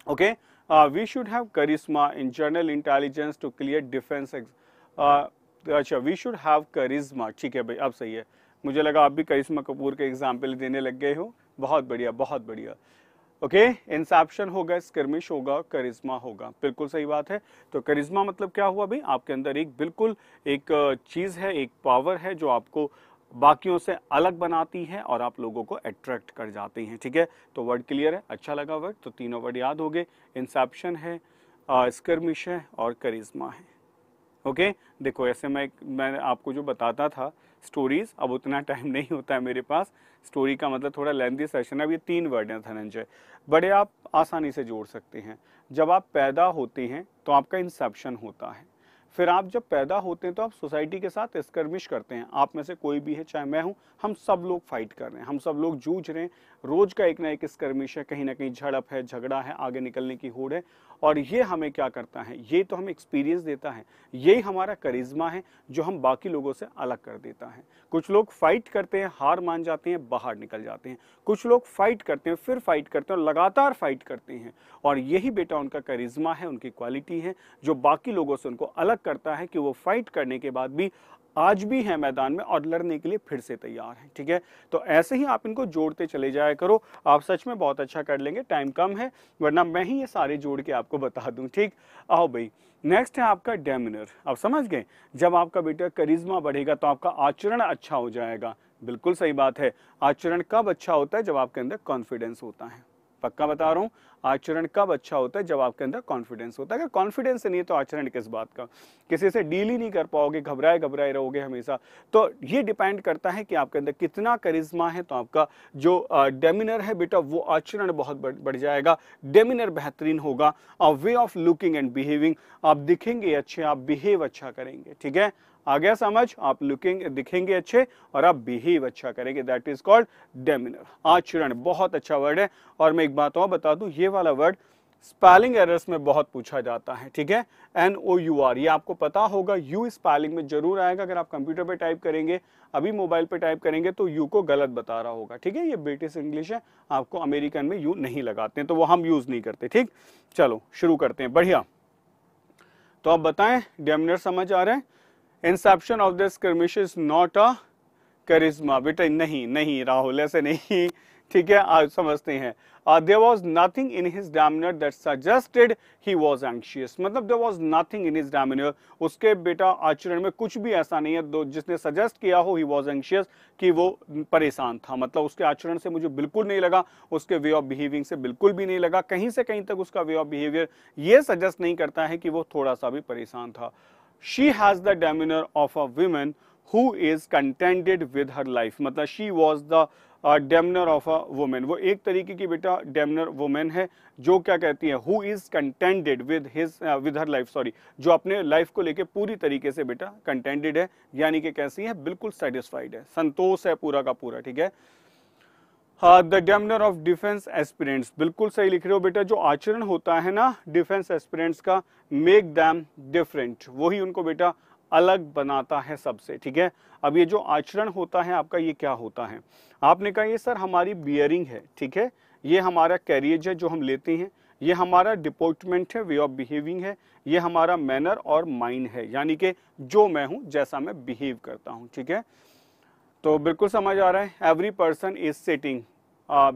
Okay we should have charisma in general intelligence to clear defence अच्छा वी शुड हैव करिश्मा ठीक है भाई, अब सही है। मुझे लगा आप भी करिश्मा कपूर के एग्ज़ाम्पल देने लग गए हो। बहुत बढ़िया बहुत बढ़िया। ओके इंसेप्शन होगा स्कर्मिश होगा करिश्मा होगा। बिल्कुल सही बात है। तो करिश्मा मतलब क्या हुआ भाई? आपके अंदर एक बिल्कुल एक चीज़ है, एक पावर है जो आपको बाकियों से अलग बनाती है और आप लोगों को अट्रैक्ट कर जाती हैं। ठीक है? तो वर्ड क्लियर है अच्छा लगा वर्ड तो तीनों वर्ड याद हो गए। इंसेप्शन है स्कर्मिश है और करिश्मा है। ओके देखो, ऐसे मैं मैं आपको जो बताता था स्टोरीज अब उतना टाइम नहीं होता है मेरे पास। स्टोरी का मतलब थोड़ा लेंथी सेशन है, अब ये तीन वर्ड हैं धनंजय। बड़े आप आसानी से जोड़ सकते हैं। जब आप पैदा होते हैं तो आपका इंसेप्शन होता है। फिर आप जब पैदा होते हैं तो आप सोसाइटी के साथ स्कर्मिश करते हैं। आप में से कोई भी है, चाहे मैं हूँ, हम सब लोग फाइट कर रहे हैं। हम सब लोग जूझ रहे हैं। रोज का एक ना एक स्कर्मिश है, कहीं ना कहीं झड़प है, झगड़ा है, आगे निकलने की होड़ है। और ये हमें क्या करता है? ये तो हमें एक्सपीरियंस देता है। यही हमारा करिश्मा है, जो हम बाकी लोगों से अलग कर देता है। कुछ लोग फाइट करते हैं, हार मान जाते हैं, बाहर निकल जाते हैं। कुछ लोग फाइट करते हैं, फिर फाइट करते हैं और लगातार फाइट करते हैं। और यही बेटा उनका करिश्मा है, उनकी क्वालिटी है, जो बाकी लोगों से उनको अलग करता है कि वो फाइट करने के बाद भी आज भी है मैदान में और लड़ने के लिए फिर से तैयार हैं, ठीक है? तो ऐसे ही आप इनको जोड़ते चले जाया करो। आप सच में बहुत अच्छा कर लेंगे, टाइम कम है, वरना मैं ही ये सारे जोड़ के आपको बता दूँ, ठीक? आओ भाई, नेक्स्ट है आपका डेमिनर। आप समझ गए? जब आपका बेटा करिश्मा बढ़ेगा तो आपका आचरण अच्छा हो जाएगा। बिल्कुल सही बात है। आचरण कब अच्छा होता है? जब आपके अंदर कॉन्फिडेंस होता है। पक्का बता रहा हूँ, आचरण कब अच्छा होता है जब आपके अंदर कॉन्फिडेंस होता है। अगर कॉन्फिडेंस नहीं है तो आचरण किस बात का? किसी से डील ही नहीं कर पाओगे, घबराए घबराए रहोगे हमेशा। तो ये डिपेंड करता है कि आपके अंदर कितना करिश्मा है तो आपका जो डेमिनर है बेटा, वो आचरण बहुत बढ़ जाएगा। डेमिनर बेहतरीन होगा। A way of looking and behaving आप दिखेंगे अच्छे, आप बिहेव अच्छा करेंगे, ठीक है? आ गया समझ, आप लुकिंग दिखेंगे अच्छे और आप बिहेव अच्छा करेंगे। दैट इज़ कॉल्ड डेमिनर आचरण, बहुत अच्छा वर्ड है। और मैं एक बात और बता दूँ, ये वाला वर्ड स्पेलिंग एरर्स में बहुत पूछा जाता है, ठीक है? एन ओ यू आर ये आपको पता होगा यू स्पेलिंग में ज़रूर आएगा। अगर आप कंप्यूटर पे टाइप करेंगे, अभी मोबाइल पे टाइप करेंगे तो यू को गलत बता रहा होगा, ठीक है? ये ब्रिटिश इंग्लिश है, आपको अमेरिकन में यू नहीं लगाते हैं तो वो हम यूज़ नहीं करते, ठीक? चलो, शुरू करते हैं, बढ़िया। तो आप बताएँ डेमिनर समझ आ रहे हैं? Inception of this skirmish is not a charisma बेटा, नहीं नहीं, राहुल, ऐसे नहीं। ठीक है, आज समझते हैं। There was nothing in his demeanour that suggested he was anxious मतलब there was nothing in his demeanour उसके बेटा आचरण में कुछ भी ऐसा नहीं है। दो, जिसने सजेस्ट किया हो ही वॉज़ एंशियस कि वो परेशान था। मतलब उसके आचरण से मुझे बिल्कुल नहीं लगा। उसके वे ऑफ़ बिहेविंग से बिल्कुल भी नहीं लगा। कहीं से कहीं तक उसका वे ऑफ़ बिहेवियर ये सजेस्ट नहीं करता है कि वो थोड़ा सा भी परेशान था। She has the demeanor of a woman who is contented with her life. मतलब she was the demeanour of a women वो एक तरीके की बेटा डेमनर वुमेन है, जो क्या कहती है who is contented with his with her life sorry जो अपने लाइफ को लेके पूरी तरीके से बेटा कंटेंटेड है, यानी कि कैसी है, बिल्कुल सेटिस्फाइड है, संतोष है पूरा का पूरा, ठीक है the demeanour of defence aspirants बिल्कुल सही लिख रहे हो बेटा, जो आचरण होता है ना डिफेंस एस्पिरेंट्स का मेक दैम डिफरेंट वही उनको बेटा अलग बनाता है सबसे, ठीक है? अब ये जो आचरण होता है, आपका ये क्या होता है? आपने कहा ये सर हमारी बियरिंग है, ठीक है? ये हमारा कैरियज है जो हम लेते हैं, ये हमारा डिपोर्टमेंट है वे ऑफ़ बिहेविंग है, ये हमारा मैनर और माइंड है, यानी कि जो मैं हूँ, जैसा मैं बिहेव करता हूँ, ठीक है? तो बिल्कुल समझ आ रहा है एवरी पर्सन इज़ सेटिंग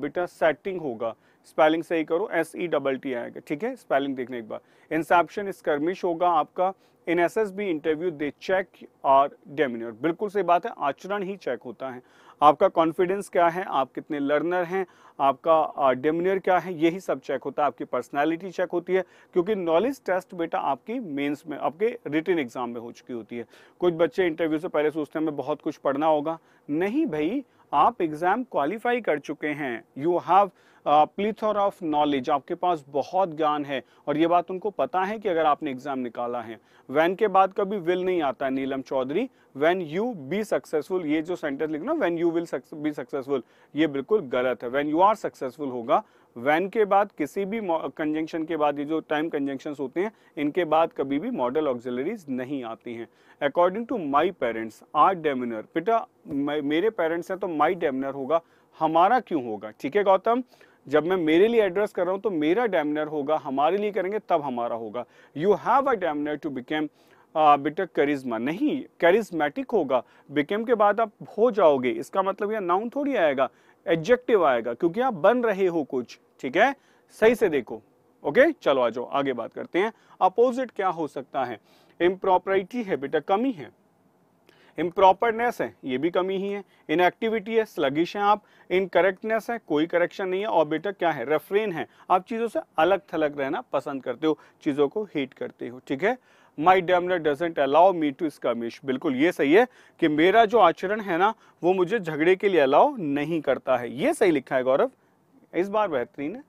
बेटा सेटिंग होगा। स्पेलिंग सही करो एस ई डबल टी आएगा, ठीक है? स्पेलिंग देखने एक बार। इंसेप्शन स्कर्मिश होगा आपका। In S S B interview they check और डेमिनर बिल्कुल सही बात है, आचरण ही चेक होता है। आपका कॉन्फिडेंस क्या है? आप कितने लर्नर हैं? आपका डेमिनियर क्या है? यही सब चेक होता है। आपकी पर्सनालिटी चेक होती है। क्योंकि नॉलेज टेस्ट बेटा आपकी मेंस में, आपके रिटर्न एग्ज़ाम में हो चुकी होती है। कुछ बच्चे इंटरव्यू से पहले सोचते हैं हमें बहुत कुछ पढ़ना होगा। नहीं भाई आप एग्ज़ाम क्वालिफाई कर चुके हैं. You have plethora of knowledge आपके पास बहुत ज्ञान है और ये बात उनको पता है कि अगर आपने एग्ज़ाम निकाला है. वैन के बाद कभी विल नहीं आता Neelam Chaudhary. When you be successful ये जो सेंटेंस लिखना when you will be successful ये बिल्कुल गलत है. वैन यू आर सक्सेसफुल होगा वैन के बाद किसी भी कंजंक्शन के बाद ये जो टाइम कंजंक्शन होते हैं, इनके बाद कभी भी मॉडल ऑक्सिलरीज नहीं आती हैं। According to my parents are demeanour बेटा मेरे पेरेंट्स हैं तो माई डेमिनर होगा, हमारा क्यों होगा? ठीक है, गौतम? जब मैं मेरे लिए एड्रेस कर रहा हूँ तो मेरा डेमिनर होगा, हमारे लिए करेंगे, तब हमारा होगा। You have a demeanour to became बेटा करिज्मा नहीं करिज्मेटिक होगा। बिकेम के बाद आप हो जाओगे। इसका मतलब यह नाउन थोड़ी आएगा। एडजेक्टिव आएगा, क्योंकि आप बन रहे हो कुछ, ठीक है? सही से देखो, ओके? चलो आ जाओ, आगे बात करते हैं। अपोजिट क्या हो सकता है? इम्प्रॉपरिटी है बेटा, कमी है। इम्प्रॉपरनेस है, ये भी कमी ही है। इनएक्टिविटी है स्लगिश है आप। इनकरेक्टनेस है, कोई करेक्शन नहीं है। और बेटा क्या है? रेफरेन है। आप चीज़ों से अलग थलग रहना पसंद करते हो, चीज़ों को हीट करते हो, ठीक है? My demeanour doesn't allow me to skirmish बिल्कुल, ये सही है कि मेरा जो आचरण है ना, वो मुझे झगड़े के लिए अलाउ नहीं करता है। ये सही लिखा है गौरव। इस बार बेहतरीन है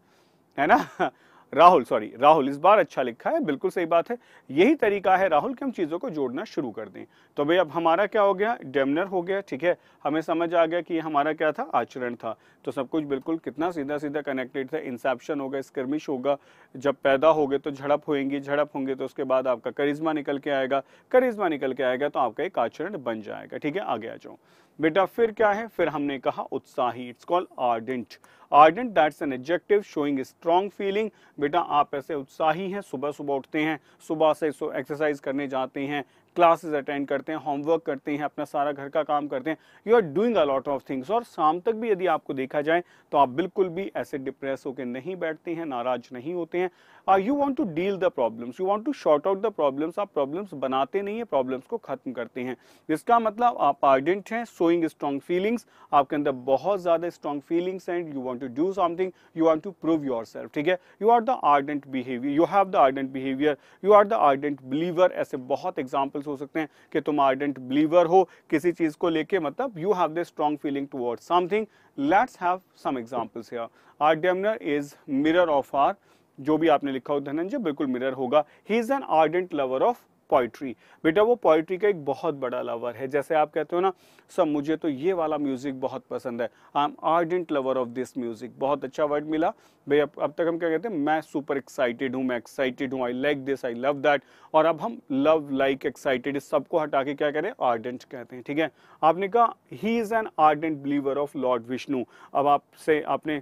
है ना? राहुल सॉरी राहुल, इस बार अच्छा लिखा है, बिल्कुल सही बात है। यही तरीका है राहुल कि हम चीज़ों को जोड़ना शुरू कर दें। तो भाई, अब हमारा क्या हो गया? डेमनर हो गया, ठीक है? हमें समझ आ गया कि हमारा क्या था? आचरण था। तो सब कुछ बिल्कुल कितना सीधा सीधा कनेक्टेड था। इंसेप्शन होगा स्कर्मिश होगा। जब पैदा हो गए तो झड़प होएँगी, झड़प होंगे तो उसके बाद आपका करिश्मा निकल के आएगा। करिश्मा निकल के आएगा तो आपका एक आचरण बन जाएगा, ठीक है? आगे आ जाओ। बेटा फिर क्या है? फिर हमने कहा उत्साही। It's called ardent ardent that's an adjective showing strong feeling बेटा आप ऐसे उत्साही हैं, सुबह सुबह उठते हैं, सुबह से एक्सरसाइज करने जाते हैं क्लासेस अटेंड करते हैं होमवर्क करते हैं, अपना सारा घर का काम करते हैं। You are doing a lot of things और शाम तक भी यदि आपको देखा जाए तो आप बिल्कुल भी ऐसे डिप्रेस होकर नहीं बैठते हैं, नाराज़ नहीं होते हैं। You want to deal the problems you want to sort out the problems आप प्रॉब्लम्स बनाते नहीं है प्रॉब्लम्स को खत्म करते हैं। इसका मतलब आप आर्डेंट हैं शोइंग स्ट्रॉन्ग फीलिंग्स आपके अंदर बहुत ज़्यादा strong feelings and you want to do something you want to prove your self ठीक है? You are the ardent behaviour you have the ardent behaviour you are the ardent believer ऐसे बहुत एग्जाम्पल्स हो सकते हैं कि तुम आर्डेंट बिलीवर हो। किसी चीज़ को लेके मतलब you have the strong feeling towards something let's have some examples here our demeanour is mirror of our जो भी आपने लिखा हो, धनंजय, बिल्कुल मिरर होगा। He is an ardent lover of poetry बेटा, वो पोइट्री का एक बहुत बड़ा लवर है। जैसे आप कहते हो ना सब मुझे तो ये वाला म्यूज़िक बहुत पसंद है। I am ardent lover of this music बहुत अच्छा वर्ड मिला। भाई अब अब तक हम क्या कहते हैं? मैं सुपर एक्साइटेड हूँ, मैं एक्साइटेड हूँ। I like this I love that और अब हम लव लाइक एक्साइटेड इस सबको हटा के क्या करें? आर्डेंट कहते हैं, ठीक है? आपने कहा he is an ardent believer of Lord Vishnu अब आपसे, आपने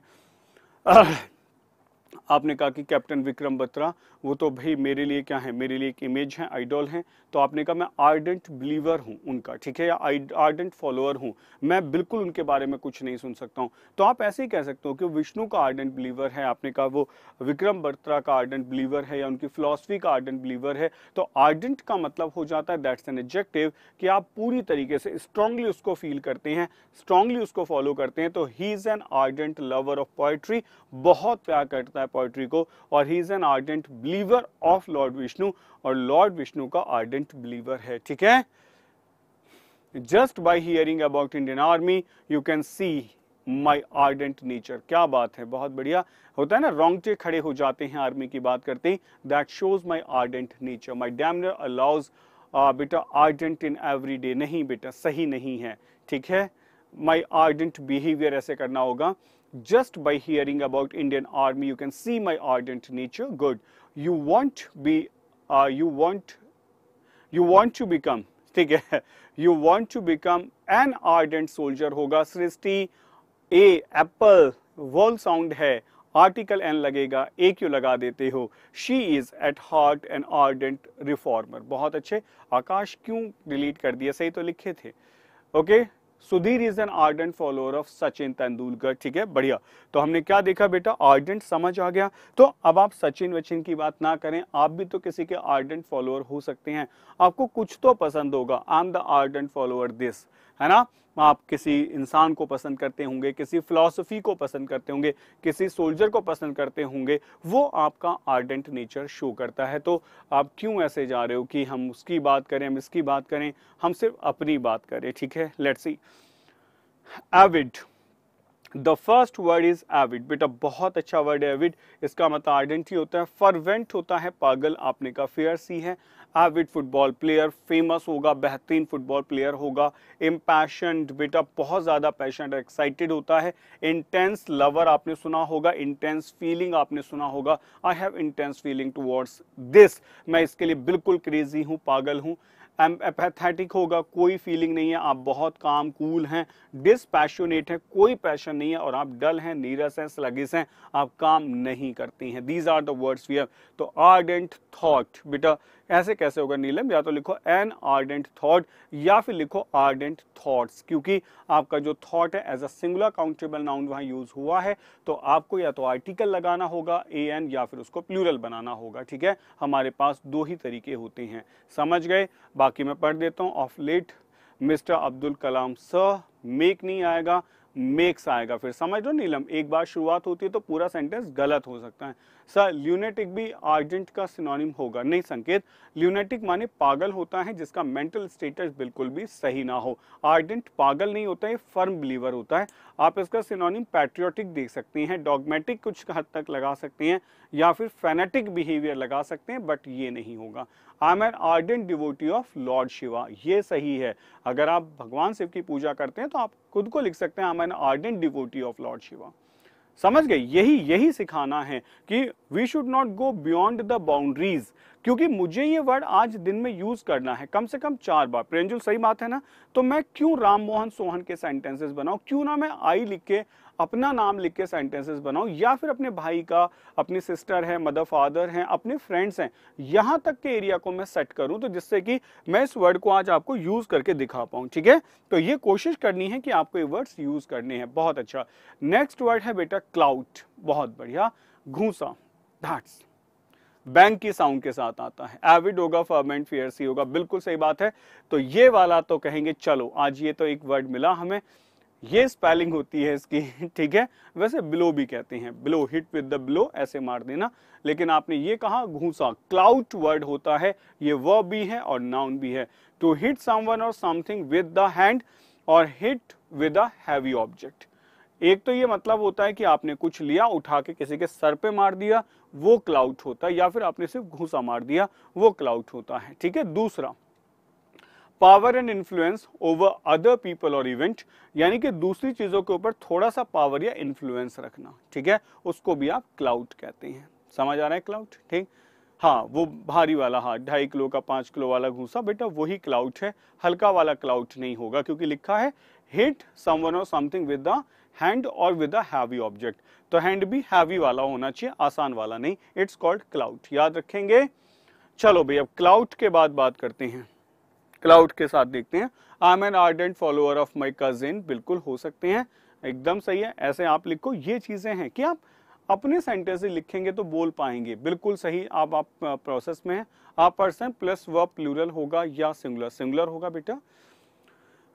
आपने कहा कि कैप्टन विक्रम बत्रा, वो तो भाई मेरे लिए क्या है? मेरे लिए एक इमेज है आइडॉल है। तो आपने कहा मैं आर्डेंट बिलीवर हूँ उनका, ठीक है? या आर्डेंट फॉलोअर हूँ। मैं बिल्कुल उनके बारे में कुछ नहीं सुन सकता हूँ। तो आप ऐसे ही कह सकते हो कि विष्णु का आर्डेंट बिलीवर है, आपने कहा वो विक्रम बत्रा का आर्डेंट बिलीवर है, या उनकी फिलोसफी का आर्डेंट बिलीवर है। तो आर्डेंट का मतलब हो जाता है दैट्स एन एडजेक्टिव कि आप पूरी तरीके से स्ट्रांगली उसको फील करते हैं स्ट्रांगली उसको फॉलो करते हैं। तो he is an ardent lover of poetry बहुत प्यार करता है पोएट्री को, और he is an ardent believer of Lord Vishnu और लॉर्ड विष्णु का आर्डेंट बिलीवर है, ठीक है? Just by hearing about Indian army you can see my ardent nature क्या बात है, बहुत बढ़िया। होता है ना, रोंगटे खड़े हो जाते हैं आर्मी की बात करते हैं। That shows my ardent nature my demeanour allows बेटा आर्डेंट इन एवरी डे नहीं, बेटा, सही नहीं है, ठीक है? माई आर्डेंट बिहेवियर ऐसे करना होगा। Just by hearing about Indian army, you can see my ardent nature. Good. You want be, uh, you want, you want to become, ठीक है You want to become an ardent soldier होगा Srishti a apple vowel sound है आर्टिकल एन लगेगा ए क्यों लगा देते हो she is at heart an ardent reformer बहुत अच्छे आकाश क्यों डिलीट कर दिया सही तो लिखे थे okay okay? Sudhir is an ardent follower of Sachin Tendulkar, ठीक है? बढ़िया। तो हमने क्या देखा बेटा? आर्डेंट समझ आ गया। तो अब आप सचिन वचिन की बात ना करें, आप भी तो किसी के आर्डेंट फॉलोअर हो सकते हैं। आपको कुछ तो पसंद होगा। I am the ardent follower this है ना? आप किसी इंसान को पसंद करते होंगे, किसी फिलॉसफी को पसंद करते होंगे, किसी सोल्जर को पसंद करते होंगे, वो आपका आर्डेंट नेचर शो करता है। तो आप क्यों ऐसे जा रहे हो कि हम उसकी बात करें, हम इसकी बात करें, हम सिर्फ़ अपनी बात करें, ठीक है? Let's see avid the first word is avid बेटा, बहुत अच्छा वर्ड है एविड इसका मतलब आइडेंटिटी होता है फरवेंट होता है, पागल आपने का फेयर सी है। एविड फुटबॉल प्लेयर फ़ेमस होगा, बेहतरीन फुटबॉल प्लेयर होगा। इम्पैशनड बेटा, बहुत ज़्यादा पैशन एक्साइटेड होता है। इंटेंस लवर आपने सुना होगा इंटेंस फीलिंग आपने सुना होगा। I have intense feeling towards this मैं इसके लिए बिल्कुल क्रेजी हूँ, पागल हूँ। एपैथेटिक होगा, कोई फीलिंग नहीं है, आप बहुत काम कूल हैं डिसपैशनेट हैं, कोई पैशन नहीं है और आप डल हैं, नीरस हैं स्लगिस हैं, आप काम नहीं करती हैं। These are the words we have to ardent thought बेटा ऐसे कैसे होगा नीलम? या तो लिखो एन आर्डेंट थॉट या फिर लिखो आर्डेंट थॉट्स क्योंकि आपका जो थॉट है as a singular countable noun वहाँ यूज़ हुआ है तो आपको या तो आर्टिकल लगाना होगा ए एन या फिर उसको प्लूरल बनाना होगा, ठीक है? हमारे पास दो ही तरीके होते हैं। समझ गए? बाकी मैं पढ़ देता हूँ of late mister Abdul Kalam sir make नहीं आएगा मेक्स आएगा। फिर समझ लो नीलम? एक बार शुरुआत होती है तो पूरा सेंटेंस गलत हो सकता है। ल्यूनेटिक भी आर्जेंट का सिनोनिम होगा, नहीं संकेत। ल्यूनेटिक माने पागल होता है, जिसका मेंटल स्टेटस बिल्कुल भी सही ना हो। आर्जेंट पागल नहीं होता है फर्म बिलीवर होता है। आप इसका सिनोनिम पैट्रियोटिक देख सकते हैं डॉगमेटिक कुछ हद तक लगा सकते हैं, या फिर फेनेटिक बिहेवियर लगा सकते हैं बट ये नहीं होगा। I am an ardent devotee of Lord Shiva ये सही है। अगर आप भगवान शिव की पूजा करते हैं तो आप खुद को लिख सकते हैं I am an ardent devotee of Lord Shiva समझ गए? यही यही सिखाना है कि we should not go beyond the boundaries क्योंकि मुझे ये वर्ड आज दिन में यूज़ करना है। कम से कम चार बार। प्रियंजुल सही बात है ना? तो मैं क्यों राम मोहन सोहन के सेंटेंसेस बनाऊँ? क्यों ना मैं आई लिख के अपना नाम लिख के सेंटेंसेस बनाओ, या फिर अपने भाई का, अपनी सिस्टर है मदर फादर हैं, अपने फ्रेंड्स हैं, यहाँ तक के एरिया को मैं सेट करूँ तो जिससे कि मैं इस वर्ड को आज आपको यूज़ करके दिखा पाऊँ, ठीक है? तो ये कोशिश करनी है कि आपको ये वर्ड्स यूज़ करने हैं। बहुत अच्छा। नेक्स्ट वर्ड है बेटा क्लाउड बहुत बढ़िया। घूसा। दैट्स बैंक की साउंड के साथ आता है। एविड होगा फर्मेंट फियरसी होगा। बिल्कुल सही बात है। तो ये वाला तो कहेंगे, चलो, आज ये तो एक वर्ड मिला हमें। ये स्पेलिंग होती है इसकी, ठीक है? वैसे ब्लो भी कहते हैं। Blow hit with the blow ऐसे मार देना। लेकिन आपने ये कहा, घूसा क्लाउट वर्ड होता है। ये वर्ब भी है और नाउन भी है। टू हिट समवन और समथिंग विद द हैंड और hit with a heavy object एक तो ये मतलब होता है कि आपने कुछ लिया, उठा के किसी के सर पे मार दिया, वो क्लाउट होता है। या फिर आपने सिर्फ़ घूसा मार दिया, वो क्लाउट होता है। ठीक है? दूसरा power and influence over other people और इवेंट यानी कि दूसरी चीज़ों के ऊपर थोड़ा सा पावर या इन्फ्लुएंस रखना, ठीक है? उसको भी आप क्लाउड कहते हैं। समझ आ रहा है क्लाउड ठीक? हाँ वो भारी वाला हाँ ढाई किलो का, पाँच किलो वाला घूसा, बेटा वही क्लाउड है। हल्का वाला क्लाउड नहीं होगा, क्योंकि लिखा है हिट समवन और समथिंग विद द हैंड और विद अ हैवी ऑब्जेक्ट तो हैंड भी हैवी वाला होना चाहिए, आसान वाला नहीं। इट्स कॉल्ड क्लाउड याद रखेंगे? चलो भाई अब क्लाउड के बाद बात करते हैं। क्लाउड के साथ देखते हैं। I am an ardent follower of my cousin बिल्कुल हो सकते हैं। एकदम सही है। ऐसे आप लिखो, ये चीज़ें हैं कि आप अपने सेंटेंस से लिखेंगे तो बोल पाएँगे। बिल्कुल सही, आप आप प्रोसेस में हैं। आप पर्सन प्लस व प्लूरल होगा या सिंगुलर सिंगुलर होगा बेटा।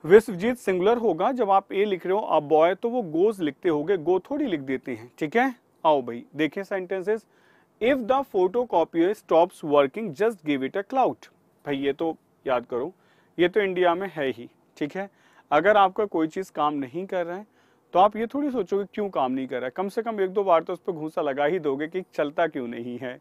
विश्वजीत सिंगुलर होगा। जब आप ए लिख रहे हो, आप बॉय तो वो गोज लिखते होगे। गो थोड़ी लिख देते हैं। ठीक है? आओ भाई, देखें sentences if the photocopy stops working just give it a clout भाई, ये तो याद करो, ये तो इंडिया में है ही, ठीक है? अगर आपका कोई चीज़ काम नहीं कर रहा है तो आप ये थोड़ी सोचोगे क्यों काम नहीं कर रहा है। कम से कम एक दो बार तो उस पर घूसा लगा ही दोगे कि चलता क्यों नहीं है।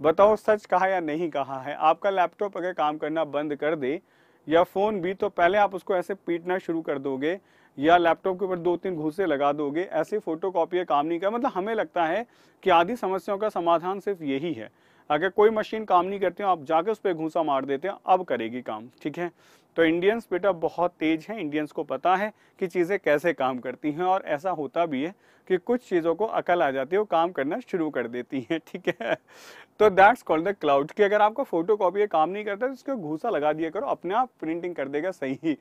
बताओ सच कहा या नहीं कहा है, आपका लैपटॉप अगर काम करना बंद कर दे, या फ़ोन भी तो पहले आप उसको ऐसे पीटना शुरू कर दोगे, या लैपटॉप के ऊपर दो तीन घूसे लगा दोगे, ऐसे फ़ोटो कॉपी काम नहीं कर मतलब हमें लगता है कि आधी समस्याओं का समाधान सिर्फ़ यही है। अगर कोई मशीन काम नहीं करती हो आप जाके उस पर घूसा मार देते हो, अब करेगी काम, ठीक है? तो इंडियंस बेटा बहुत तेज है इंडियंस को पता है कि चीज़ें कैसे काम करती हैं और ऐसा होता भी है कि कुछ चीज़ों को अकल आ जाती है, वो काम करना शुरू कर देती हैं, ठीक है? तो दैट्स कॉल्ड द क्लाउड कि अगर आपका फ़ोटो कॉपी काम नहीं करता तो उसको घूसा लगा दिया करो, अपने आप प्रिंटिंग कर देगा सही। ही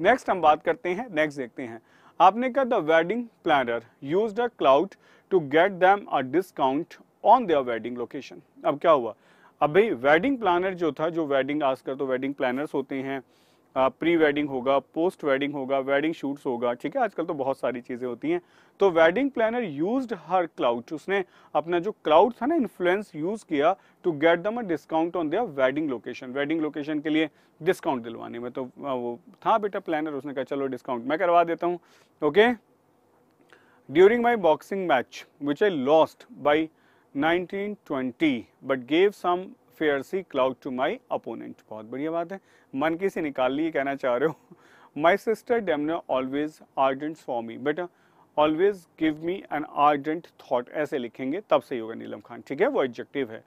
नेक्स्ट हम बात करते हैं नेक्स्ट देखते हैं। आपने कहा the wedding planner use the clout to get them a discount on their wedding location अब क्या हुआ? अब भाई वेडिंग प्लानर जो था, जो वेडिंग आजकल तो वेडिंग प्लानर्स होते हैं प्री वेडिंग होगा पोस्ट वेडिंग होगा वेडिंग शूट्स होगा, ठीक है? आजकल तो बहुत सारी चीज़ें होती हैं। तो wedding planner used her clout उसने अपना जो क्लाउड था ना इन्फ्लुएंस यूज़ किया to get them a discount on their wedding location wedding location के लिए डिस्काउंट दिलवाने में तो वो था बेटा प्लानर उसने कहा, चलो डिस्काउंट मैं करवा देता हूँ. Okay during my boxing match which I lost by 1920 but gave some fierce clout to my opponent बहुत बढ़िया बात है। मन की से निकाल ली कहना चाह रहे हो। My sister demeanour always ardent for me but always give me an ardent thought ऐसे लिखेंगे, तब सही होगा नीलम खान। ठीक है, वो एडजेक्टिव है।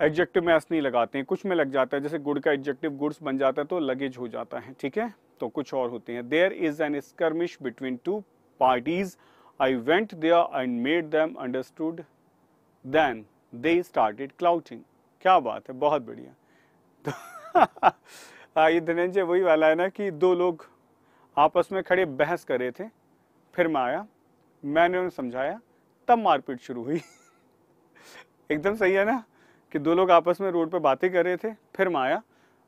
एडजेक्टिव में एस नहीं लगाते हैं। कुछ में लग जाता है, जैसे गुड का एडजेक्टिव गुड्स बन जाता है तो लगेज हो जाता है। ठीक है तो कुछ और होते हैं। There is an skirmish between two parties I went there and made them understood then they started clouting क्या बात है, बहुत बढ़िया। तो ये धनंजय वही वाला है ना कि दो लोग आपस में खड़े बहस कर रहे थे, फिर मैं आया, मैंने उन्हें समझाया, तब मारपीट शुरू हुई। एकदम सही है ना कि दो लोग आपस में रोड पे बातें कर रहे थे, फिर मैं आया,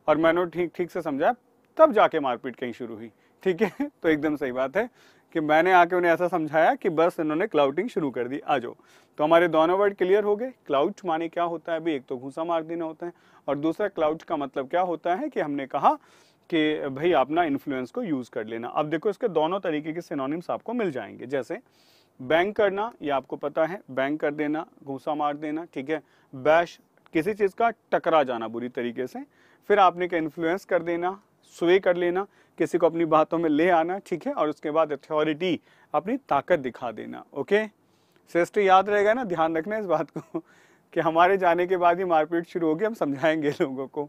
और मैंने ठीक ठीक से समझाया, तब जाके मारपीट कहीं शुरू हुई। ठीक है? तो एकदम सही बात है। कि मैंने आके उन्हें ऐसा समझाया कि बस इन्होंने क्लाउडिंग शुरू कर दी, आ जाओ। तो हमारे दोनों वर्ड क्लियर हो गए। क्लाउड माने क्या होता है? अभी एक तो घूसा मार देना होता है और दूसरा क्लाउड का मतलब क्या होता है कि हमने कहा कि भाई अपना इन्फ्लुएंस को यूज़ कर लेना। अब देखो इसके दोनों तरीके के सिनोनिम्स आपको मिल जाएँगे। जैसे बैंक करना, ये आपको पता है बैंक कर देना, घूसा मार देना, ठीक है? बैश किसी चीज़ का टकरा जाना बुरी तरीके से। फिर आपने का इन्फ्लुएंस कर देना स्वे कर लेना। किसी को अपनी बातों में ले आना, ठीक है? और उसके बाद अथॉरिटी अपनी ताकत दिखा देना, ओके? श्रेष्ठ याद रहेगा ना? ध्यान रखना इस बात को कि हमारे जाने के बाद ही मारपीट शुरू होगी, हम समझाएँगे लोगों को।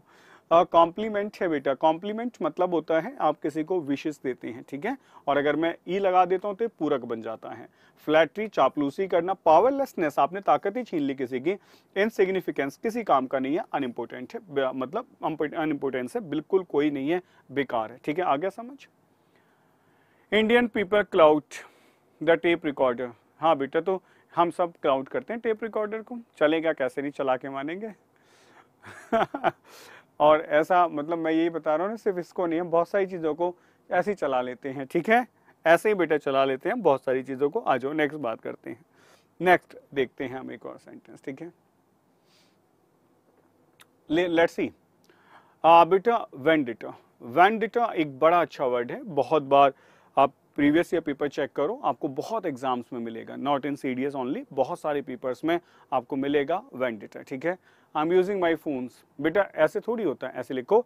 कॉम्प्लीमेंट है बेटा। कॉम्प्लीमेंट मतलब होता है आप किसी को विशेष देते हैं, ठीक है? और अगर मैं ई लगा देता हूँ तो पूरक बन जाता है। फ्लैटरी चापलूसी करना पावरलेसनेस आपने ताकत ही छीन ली किसी की। इनसिग्निफिकेंस किसी काम का नहीं है अनइम्पोर्टेंट है। मतलब अनइम्पोर्टेंस है, बिल्कुल कोई नहीं है, बेकार है, ठीक है? आ गया समझ? Indian people clout the tape recorder हाँ बेटा तो हम सब क्लाउड करते हैं टेप रिकॉर्डर को। चलेगा, कैसे नहीं, चला के मानेंगे? और ऐसा मतलब मैं यही बता रहा हूँ ना, सिर्फ़ इसको नहीं, हम बहुत सारी चीज़ों को ऐसे ही चला लेते हैं, ठीक है? ऐसे ही बेटा चला लेते हैं, बहुत सारी चीज़ों को। आ जाओ नेक्स्ट बात करते हैं। नेक्स्ट देखते हैं हम एक और सेंटेंस ठीक है? लेट्स सी बेटा वेंडिटा वेंडिटा एक बड़ा अच्छा वर्ड है। बहुत बार आप प्रीवियस ईयर पेपर चेक करो, आपको बहुत एग्ज़ाम्स में मिलेगा। नॉट इन सी ओनली बहुत सारे पेपर्स में आपको मिलेगा वेंडिटा ठीक है? I am using my phones बेटा, ऐसे थोड़ी होता है, ऐसे लिखो।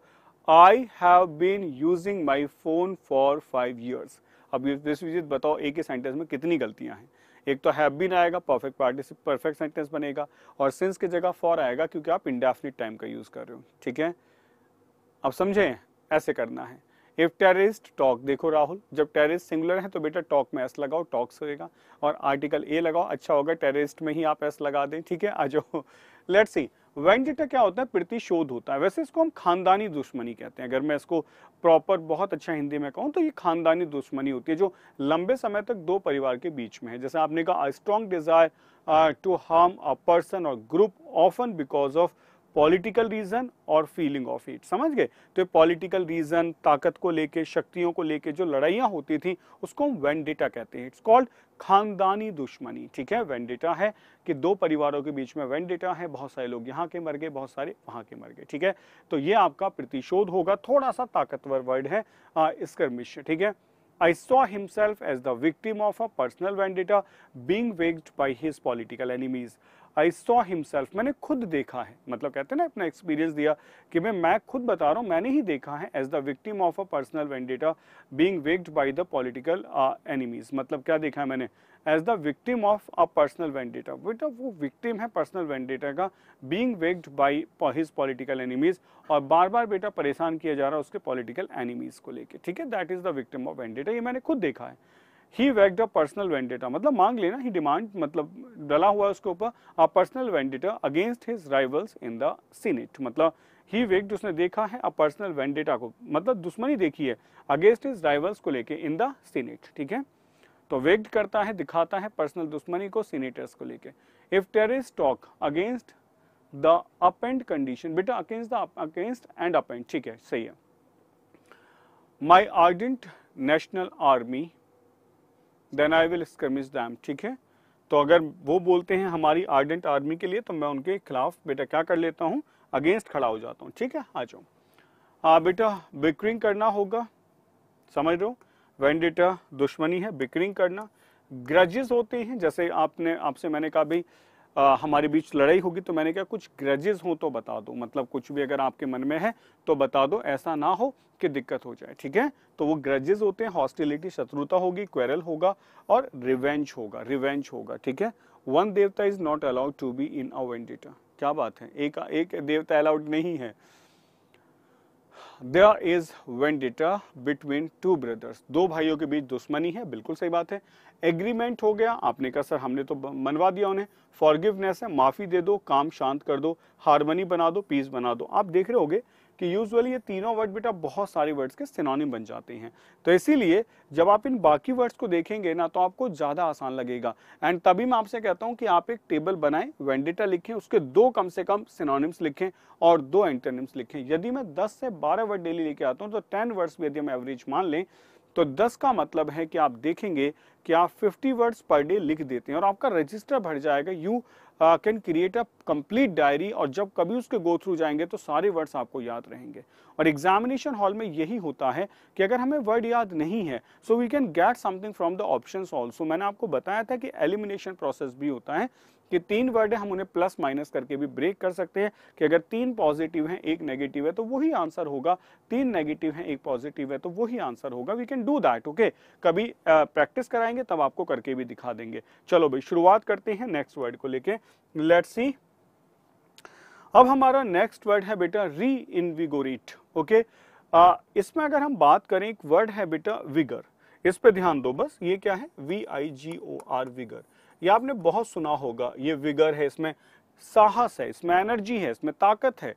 I have been using my phone for five years अब विश्वजीत बताओ, एक ही सेंटेंस में कितनी गलतियाँ हैं? एक तो हैव बीन आएगा परफेक्ट पार्टिसिप परफेक्ट सेंटेंस बनेगा। और सिंस की जगह फॉर आएगा, क्योंकि आप इंडेफिनिट टाइम का यूज़ कर रहे हो। ठीक है? अब समझे? ऐसे करना है। इफ़ टेररिस्ट टॉक देखो राहुल, जब टेररिस्ट सिंगुलर है तो बेटा टॉक में एस लगाओ टॉक्स होएगा। और आर्टिकल ए लगाओ अच्छा होगा टेररिस्ट में ही आप एस लगा दें। ठीक है? आ जाओ। लेट्स सी वेंडिटा क्या होता है? प्रतिशोध होता है। वैसे इसको हम खानदानी दुश्मनी कहते हैं। अगर मैं इसको प्रॉपर बहुत अच्छा हिंदी में कहूँ तो ये खानदानी दुश्मनी होती है, जो लंबे समय तक दो परिवार के बीच में है। जैसे आपने कहा strong desire to harm a person और group often because of political reason और फीलिंग ऑफ़ इट समझ गए? तो पॉलिटिकल रीजन ताकत को लेके, शक्तियों को लेके जो लड़ाइयाँ होती थी, उसको हम वेंडेटा कहते हैं. इट्स कॉल्ड खानदानी दुश्मनी. ठीक है? वेंडेटा है कि दो परिवारों के बीच में वेंडेटा है, बहुत सारे लोग यहाँ के मर गए, बहुत सारे वहाँ के मर गए. ठीक है? तो ये आपका प्रतिशोध होगा. थोड़ा सा ताकतवर वर्ड है स्कर्मिश ठीक है? I saw himself as the victim of a personal vendetta being waged by his political enemies. I saw himself मैंने खुद देखा है। मतलब कहते हैं ना, अपना एक्सपीरियंस दिया कि मैं मैं खुद बता रहा हूँ, मैंने ही देखा है as the victim of a personal vendetta being waged by the political enemies मतलब क्या देखा है मैंने? As the victim of a personal vendetta बेटा, वो विक्टिम है पर्सनल वेंडेटा का being waged by his political enemies और बार बार बेटा परेशान किया जा रहा है उसके पॉलिटिकल एनिमीज को लेकर ठीक है? That is the victim of vendetta ये मैंने खुद देखा है। ही वैक्ड अ पर्सनल वेंडेटा मतलब मांग लेना ही डिमांड मतलब डला हुआ उसके ऊपर a personal vendetta against his rivals in the senate मतलब ही वेक्ड उसने देखा है अ पर्सनल वेंडेटा को। मतलब दुश्मनी देखी है अगेंस्ट हिज राइवल्स को लेके इन द सीनेट ठीक है? तो वेक्ड करता है, दिखाता है पर्सनल दुश्मनी को सीनेटर्स को लेके। If terrorist talk against the append condition बेटा against the against and append ठीक है, सही है। My ardent national army then I will skirmish them ठीक है? तो अगर वो बोलते हैं हमारी आर्डेंट आर्मी के लिए तो मैं उनके खिलाफ, बेटा क्या कर लेता हूँ? अगेंस्ट खड़ा हो जाता हूँ, ठीक है? आ जाओ। हाँ बेटा बिक्रिंग करना होगा। समझ लो वेंडेटा दुश्मनी है बिक्रिंग करना। ग्रजेस होते हैं, जैसे आपने, आपसे मैंने कहा, भाई आ, हमारे बीच लड़ाई होगी तो मैंने कहा कुछ ग्रजेज हो तो बता दो मतलब कुछ भी अगर आपके मन में है तो बता दो ऐसा ना हो कि दिक्कत हो जाए ठीक है? तो वो ग्रजेज होते हैं हॉस्टिलिटी शत्रुता होगी क्वेरल होगा और रिवेंज होगा रिवेंज होगा ठीक है? वन देवता is not allowed to be in a vendetta क्या बात है? एक एक देवता अलाउड नहीं है। There is vendetta between two brothers दो भाइयों के बीच दुश्मनी है, बिल्कुल सही बात है। एग्रीमेंट हो गया, आपने कहा, सर, हमने तो मनवा दिया उन्हें। फॉरगिवनेस है, माफ़ी दे दो, काम शांत कर दो हारमोनी बना दो पीस बना दो। आप देख रहे होगे कि यूजुअली ये तीनों वर्ड बेटा बहुत सारे वर्ड्स के सिनोनिम बन जाते हैं। तो इसीलिए जब आप इन बाकी वर्ड्स को देखेंगे ना तो आपको ज़्यादा आसान लगेगा। एंड तभी मैं आपसे कहता हूँ कि आप एक टेबल बनाएँ वेंडेटा लिखें, उसके दो कम से कम सिनोनिम्स लिखें और दो एंटोनिम्स लिखें। यदि मैं 10 से 12 वर्ड डेली लेके आता हूँ तो टेन वर्ड्स भी यदि हम एवरेज मान लें तो 10 का मतलब है कि आप देखेंगे कि आप 50 वर्ड्स पर डे लिख देते हैं और आपका रजिस्टर भर जाएगा। You can create a complete diary और जब कभी उसके गो थ्रू जाएँगे तो सारे वर्ड्स आपको याद रहेंगे। और एग्जामिनेशन हॉल में यही होता है कि अगर हमें वर्ड याद नहीं है so we can get something from the option also मैंने आपको बताया था कि एलिमिनेशन प्रोसेस भी होता है कि तीन वर्ड है, हम उन्हें प्लस माइनस करके भी ब्रेक कर सकते हैं कि अगर तीन पॉजिटिव हैं, एक नेगेटिव है तो वही आंसर होगा। तीन नेगेटिव हैं, एक पॉजिटिव है तो वही आंसर होगा। We can do that okay कभी प्रैक्टिस कराएँगे, तब आपको करके भी दिखा देंगे। चलो भाई, शुरुआत करते हैं नेक्स्ट वर्ड को लेके। लेट्स सी अब हमारा नेक्स्ट वर्ड है बेटा री इनविगोरेट ओके इसमें अगर हम बात करें, एक वर्ड है बेटा विगर इस पे ध्यान दो बस, ये क्या है? V I G O R vigour ये आपने बहुत सुना होगा, ये विगर है, इसमें साहस है, इसमें एनर्जी है, इसमें ताकत है,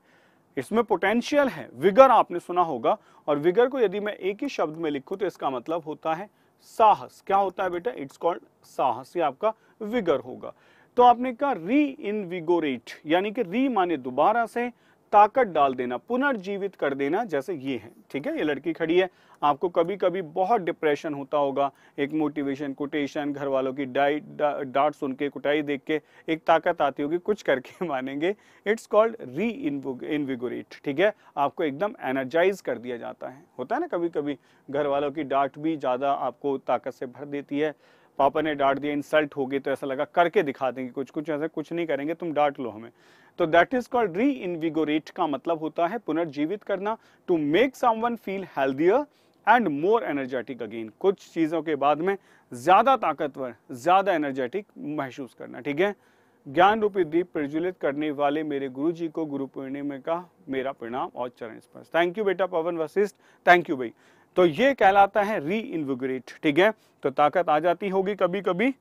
इसमें पोटेंशियल है, विगर आपने सुना होगा। और विगर को यदि मैं एक ही शब्द में लिखूं तो इसका मतलब होता है साहस। क्या होता है बेटा? इट्स कॉल्ड साहस, ये आपका विगर होगा। तो आपने कहा री इनविगोरेट यानी कि री माने दोबारा से ताकत डाल देना, पुनर्जीवित कर देना जैसे ये है। ठीक है? ये लड़की खड़ी है। आपको कभी कभी बहुत डिप्रेशन होता होगा। एक मोटिवेशन कोटेशन घर वालों की डाइट डांट सुन के कुटाई देख के एक ताकत आती होगी, कुछ करके मानेंगे। इट्स कॉल्ड री इनविगोरेट ठीक है? आपको एकदम एनर्जाइज कर दिया जाता है। होता है ना कभी कभी घर वालों की डांट भी ज़्यादा आपको ताकत से भर देती है। पापा ने डांट दिया इंसल्ट हो गई तो ऐसा लगा, करके दिखा देंगे कुछ कुछ ऐसा, कुछ नहीं करेंगे, तुम डांट लो हमें. तो that is called reinvigorate का मतलब होता है पुनर्जीवित करना to make someone feel healthier and more energetic again कुछ चीज़ों के बाद में ज़्यादा ताकतवर, ज़्यादा एनर्जेटिक महसूस करना, ठीक है? ज्ञान रूपी दीप प्रज्वलित करने वाले मेरे गुरु जी को गुरु पूर्णिमा का मेरा प्रणाम और चरण स्पर्श। थैंक यू बेटा पवन वशिष्ठ। थैंक यू भाई। तो ये कहलाता है री इनविगोरेट ठीक है? तो ताकत आ जाती होगी कभी कभी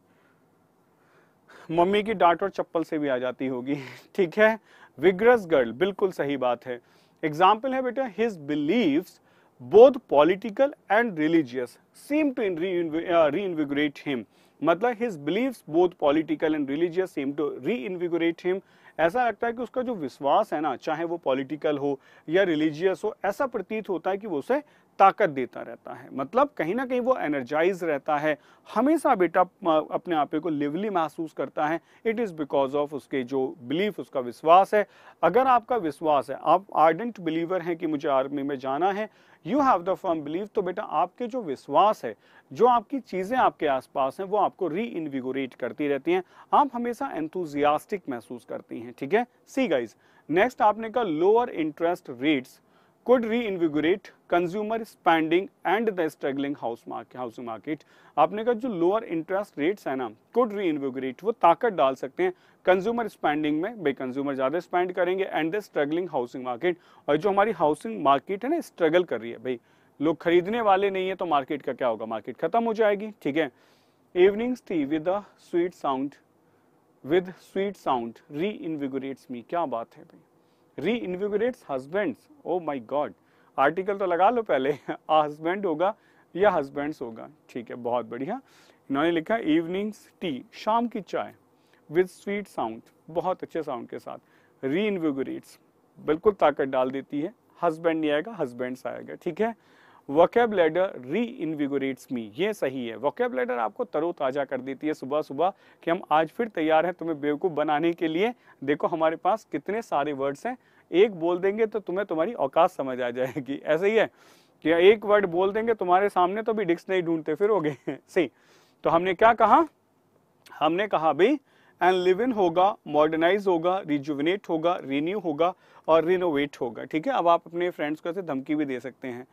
मम्मी की डांट और चप्पल से भी आ जाती होगी, ठीक है? विग्रस गर्ल बिल्कुल सही बात है। एग्ज़ाम्पल है बेटा his beliefs both political and religious seem to reinvigorate him मतलब his beliefs both political and religious seem to reinvigorate him ऐसा लगता है कि उसका जो विश्वास है ना, चाहे वो पॉलिटिकल हो या रिलीजियस हो, ऐसा प्रतीत होता है कि वो उसे ताकत देता रहता है। मतलब कहीं ना कहीं वो एनर्जाइज रहता है। हमेशा बेटा अपने आप को लिवली महसूस करता है। इट इज़ बिकॉज़ ऑफ़ उसके जो बिलीफ उसका विश्वास है। अगर आपका विश्वास है, आप आर्डेंट बिलीवर हैं कि मुझे आर्मी में जाना है you have the firm believe तो बेटा आपके जो विश्वास है, जो आपकी चीज़ें आपके आसपास हैं, वो आपको री इनविगोरेट करती रहती हैं। आप हमेशा एंथुजियास्टिक महसूस करती हैं, ठीक है? सी गाइज़ नेक्स्ट आपने कहा lower interest rates could reinvigorate consumer spending and the struggling house market, housing market. आपने कहा जो लोअर इंटरेस्ट रेट्स है ना, could reinvigorate, वो ताकत डाल सकते हैं। कंज्यूमर स्पेंडिंग में, भाई कंज्यूमर ज़्यादा स्पेंड करेंगे and the struggling housing market और जो हमारी हाउसिंग मार्केट है ना स्ट्रगल कर रही है, भाई। लोग खरीदने वाले नहीं है तो मार्केट का क्या होगा? मार्केट खत्म हो जाएगी, ठीक है? Evenings tea with sweet sound with sweet sound reinvigorates me क्या बात है भाई। Reinvigorates husbands oh my God article तो लगा लो पहले हस्बैंड होगा या हस्बैंड्स होगा। ठीक है, बहुत बढ़िया। इन्होंने लिखा इवनिंग्स टी शाम की चाय विद स्वीट साउंड बहुत अच्छे साउंड के साथ। री बिल्कुल ताकत डाल देती है। हस्बैंड नहीं आएगा हस्बैंड्स आएगा। ठीक है? वोकेब लेडर री इनविगोरेट्स मी ये सही है। वोकेब लेडर आपको तरोताजा कर देती है सुबह सुबह कि हम आज फिर तैयार हैं तुम्हें बेवकूफ़ बनाने के लिए। देखो हमारे पास कितने सारे वर्ड्स हैं। एक बोल देंगे तो तुम्हें तुम्हारी औकात समझ आ जाएगी। ऐसे ही है कि एक वर्ड बोल देंगे तुम्हारे सामने तो भी डिक्शनरी ढूंढते फिर हो गए। सही। तो हमने क्या कहा? हमने कहा भाई एंड लिव इन होगा मॉडर्नाइज होगा रिजुविनेट होगा रिन्यू होगा और रिनोवेट होगा। ठीक है? अब आप अपने फ्रेंड्स को ऐसे धमकी भी दे सकते हैं।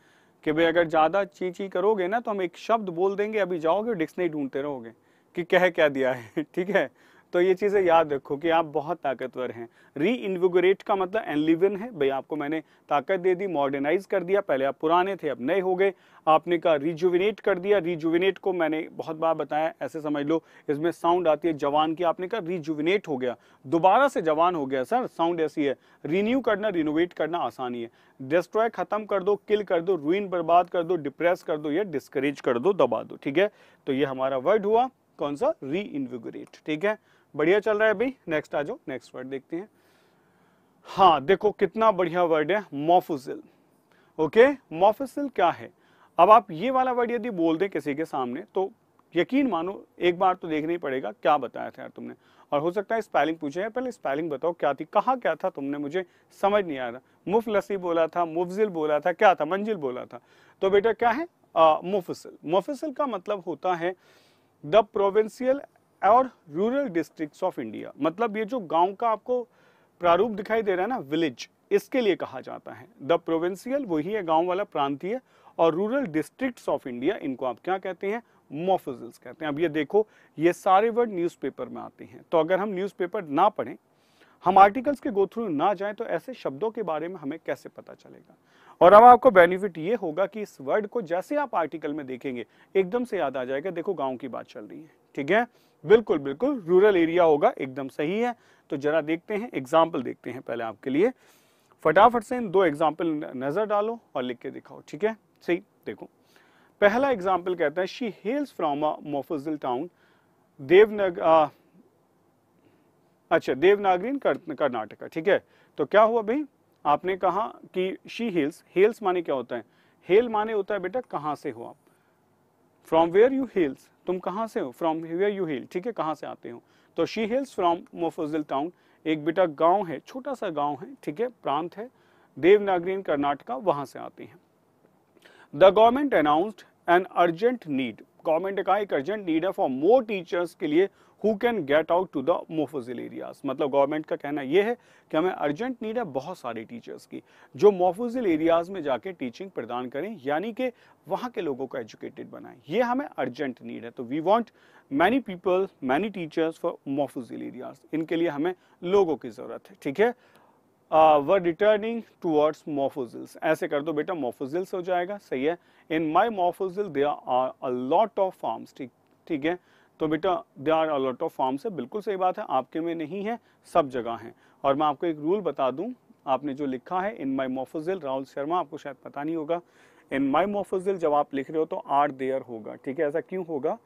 कि भाई अगर ज़्यादा ची ची करोगे ना तो हम एक शब्द बोल देंगे, अभी जाओगे, डिक्शनरी ढूंढते रहोगे कि कह क्या दिया है, ठीक है? तो ये चीज़ें याद रखो कि आप बहुत ताकतवर हैं। री इन्विगोरेट का मतलब एनलिवन है। भाई आपको मैंने ताकत दे दी मॉडर्नाइज कर दिया, पहले आप पुराने थे, अब नए हो गए। आपने कहा रिजुविनेट कर दिया रिजुविनेट को मैंने बहुत बार बताया, ऐसे समझ लो, इसमें साउंड आती है जवान की, आपने कहा रिजुविनेट हो गया। दोबारा से जवान हो गया, सर साउंड ऐसी है। रिन्यू करना रिनोवेट करना आसानी है। डिस्ट्रॉय खत्म कर दो किल कर दो रुइन बर्बाद कर दो डिप्रेस कर दो या डिस्करेज कर दो, दबा दो, ठीक है? तो ये हमारा वर्ड हुआ, कौन सा? री इन्विगोरेट ठीक है? बढ़िया चल रहा है भाई नेक्स्ट आ जाओ नेक्स्ट वर्ड देखते हैं। हाँ देखो कितना बढ़िया वर्ड है मोफुसिल ओके मोफुसिल क्या है? अब आप ये वाला वर्ड यदि बोल दें किसी के सामने तो यकीन मानो, एक बार तो देखना ही पड़ेगा क्या बताया था यार तुमने। और हो सकता है स्पेलिंग पूछे पहले स्पेलिंग बताओ क्या थी, कहा क्या था तुमने, मुझे समझ नहीं आ रहा। मुफ लसी बोला था मुफजिल बोला था, क्या था, मंजिल बोला था। तो बेटा क्या है? मुफसिल मुफसिल का मतलब होता है द प्रोविंशियल और रूरल डिस्ट्रिक्ट्स ऑफ़ इंडिया मतलब ये जो गाँव का आपको प्रारूप दिखाई दे रहा है ना विलेज इसके लिए कहा जाता है। द प्रोविंशियल वही है, गाँव वाला प्रांतीय, और रूरल डिस्ट्रिक्ट्स ऑफ़ इंडिया इनको आप क्या कहते हैं? मोफिजल्स कहते हैं। अब ये देखो, ये सारे वर्ड न्यूज़पेपर में आते हैं। तो अगर हम न्यूज़पेपर ना पढ़ें, हम आर्टिकल्स के गो थ्रू ना जाएँ तो ऐसे शब्दों के बारे में हमें कैसे पता चलेगा? और अब आपको बेनिफिट ये होगा कि इस वर्ड को जैसे आप आर्टिकल में देखेंगे, एकदम से याद आ जाएगा, देखो गाँव की बात चल रही है। ठीक है? बिल्कुल बिल्कुल। रूरल एरिया होगा, एकदम सही है। तो जरा देखते हैं एग्ज़ाम्पल देखते हैं पहले आपके लिए। फटाफट से इन दो एग्ज़ाम्पल नज़र डालो और लिख के दिखाओ, ठीक है? सही, देखो। पहला एग्ज़ाम्पल कहता है she hails from a mofussil town देवनग अच्छा देवनागरीन कर्नाटका ठीक है? तो क्या हुआ भाई? आपने कहा कि शी हिल्स हिल्स माने क्या होता है? हेल माने होता है, बेटा, कहाँ से हो आप? फ्रॉम वेयर यू हिल्स तुम कहाँ से हो? फ्रॉम वेयर यू हिल ठीक है, कहाँ से आते हो? तो she hails from mofussil town एक बेटा गाँव है, छोटा सा गाँव है, ठीक है, प्रांत है। देवनागरी, कर्नाटका, वहाँ से आती है। The government announced an urgent need government का एक अर्जेंट नीड है फॉर मोर टीचर्स के लिए who can get out to the mofussil areas मतलब गवर्नमेंट का कहना यह है कि हमें अर्जेंट नीड है बहुत सारे टीचर्स की, जो मोफोजिल एरियाज़ में जाके टीचिंग प्रदान करें, यानी कि वहाँ के लोगों को एजुकेटेड बनाएँ। ये हमें अर्जेंट नीड है। तो we want many people many teachers for mofussil areas इनके लिए हमें लोगों की ज़रूरत है। ठीक है? वर रिटर्निंग टूवर्ड्स मोफोजिल्स ऐसे कर दो बेटा मोफोजिल्स हो जाएगा। सही है? In my mofussil they are a lot of farms ठीक ठीक है? तो बेटा they are a lot of farms है। बिल्कुल सही बात है, आपके में नहीं है, सब जगह है। और मैं आपको एक रूल बता दूँ, आपने जो लिखा है इन माई मोफोजिल राहुल शर्मा आपको शायद पता नहीं होगा इन माई मोफजिल जब आप लिख रहे हो तो आर देयर होगा, ठीक है? ऐसा क्यों होगा?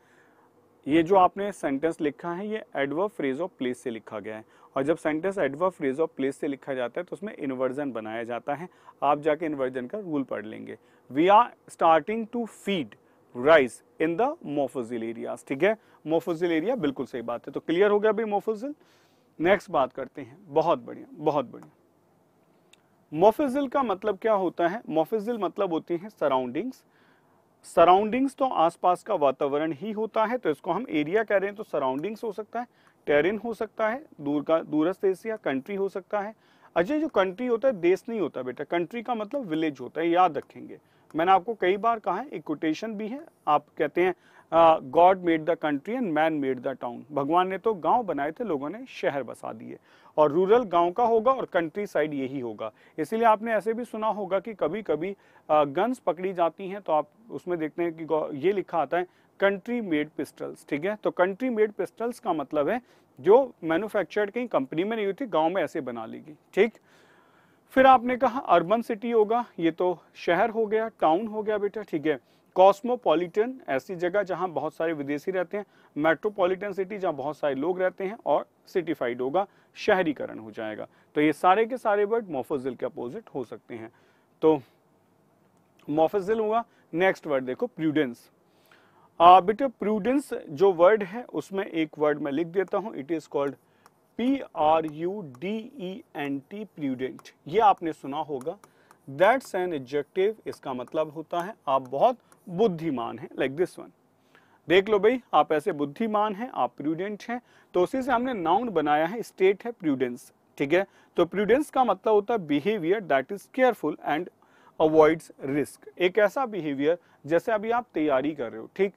ये जो आपने सेंटेंस लिखा है, ये एडवर्ब फ्रेज ऑफ़ प्लेस से लिखा गया है। और जब sentence adverb phrase of place से लिखा जाता है तो उसमें इन्वर्जन बनाया जाता है। आप जाके इन्वर्जन का रूल पढ़ लेंगे। We are starting to feed rice in the mofussil areas ठीक है? मोफोजिल एरिया बिल्कुल सही बात है। तो क्लियर हो गया भाई मोफोजिल नेक्स्ट बात करते हैं। बहुत बढ़िया बहुत बढ़िया। मोफिजिल का मतलब क्या होता है? मोफिजिल मतलब होती है सराउंडिंग्स सराउंडिंग्स तो आसपास का वातावरण ही होता है तो इसको हम एरिया कह रहे हैं तो सराउंडिंग्स हो सकता है टेरिन हो सकता है, दूर का, दूरस्थ एशिया कंट्री हो सकता है। अजय जो कंट्री होता है, देश नहीं होता बेटा। कंट्री का मतलब विलेज होता है, याद रखेंगे। मैंने आपको कई बार कहा है, एक कोटेशन भी है, आप कहते हैं God made the country and man made the town भगवान ने तो गाँव बनाए थे, लोगों ने शहर बसा दिए। और रूरल गाँव का होगा और कंट्री साइड यही होगा। इसीलिए आपने ऐसे भी सुना होगा कि कभी कभी गन्स पकड़ी जाती हैं तो आप उसमें देखते हैं कि ये लिखा आता है कंट्री मेड पिस्टल्स ठीक है? तो कंट्री मेड पिस्टल्स का मतलब है, जो मैन्युफैक्चर्ड कहीं कंपनी में नहीं हुई थी, गाँव में ऐसे बना ली गई। ठीक? फिर आपने कहा अर्बन सिटी होगा, ये तो शहर हो गया, टाउन हो गया बेटा, ठीक है। कॉस्मोपॉलिटन ऐसी जगह जहाँ बहुत सारे विदेशी रहते हैं मेट्रोपॉलिटन सिटी जहाँ बहुत सारे लोग रहते हैं और सिटीफाइड होगा, शहरीकरण हो जाएगा। तो ये सारे के सारे वर्ड मोफजिल के अपोजिट हो सकते हैं। तो मोफजिल हुआ नेक्स्ट वर्ड देखो प्रूडेंस बेटा प्रूडेंस जो वर्ड है, उसमें एक वर्ड मैं लिख देता हूँ it is called P R U D E N T prudent ये आपने सुना होगा। दैट्स एन एडजेक्टिव इसका मतलब होता है आप बहुत बुद्धिमान हैं लाइक दिस वन देख लो भाई, आप ऐसे बुद्धिमान हैं, आप प्रूडेंट हैं तो उसी से हमने नाउन बनाया है स्टेट है प्रूडेंस ठीक है? तो प्रूडेंस का मतलब होता है behaviour that is careful and avoids risk एक ऐसा बिहेवियर जैसे अभी आप तैयारी कर रहे हो, ठीक?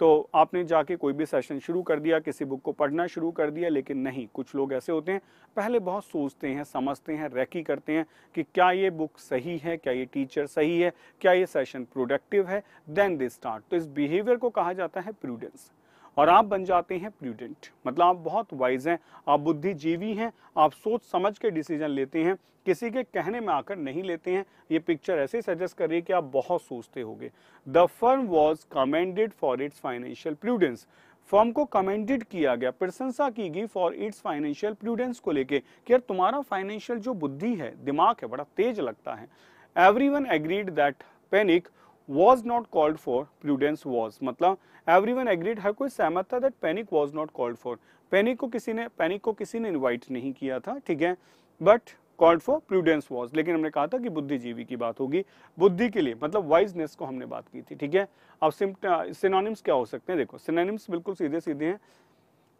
तो आपने जाके कोई भी सेशन शुरू कर दिया, किसी बुक को पढ़ना शुरू कर दिया, लेकिन नहीं, कुछ लोग ऐसे होते हैं, पहले बहुत सोचते हैं, समझते हैं रैकी करते हैं कि क्या ये बुक सही है, क्या ये टीचर सही है, क्या ये सेशन प्रोडक्टिव है देन दे स्टार्ट तो इस बिहेवियर को कहा जाता है प्रूडेंस और आप बन जाते हैं प्रूडेंट मतलब आप बहुत वाइज हैं, आप बुद्धिजीवी हैं, आप सोच समझ के डिसीज़न लेते हैं, किसी के कहने में आकर नहीं लेते हैं। ये पिक्चर ऐसे सजेस्ट कर रही है कि आप बहुत सोचते होंगे। The firm was commended for its financial prudence firm को कमेंडेड किया गया, प्रशंसा की गई फॉर इट्स फाइनेंशियल प्रूडेंस को लेके कि यार तुम्हारा फाइनेंशियल जो बुद्धि है, दिमाग है, बड़ा तेज लगता है। Everyone agreed that panic was not called for prudence was मतलब एवरी वन एग्रीड हर कोई सहमत था that panic was not called for panic को किसी ने पैनिक को किसी ने इन्वाइट नहीं किया था, ठीक है? But called for prudence was लेकिन हमने कहा था कि बुद्धिजीवी की बात होगी, बुद्धि के लिए मतलब वाइजनेस को हमने बात की थी, ठीक है? अब सिनोनिम्स क्या हो सकते हैं? देखो सिनोनिम्स बिल्कुल सीधे सीधे हैं।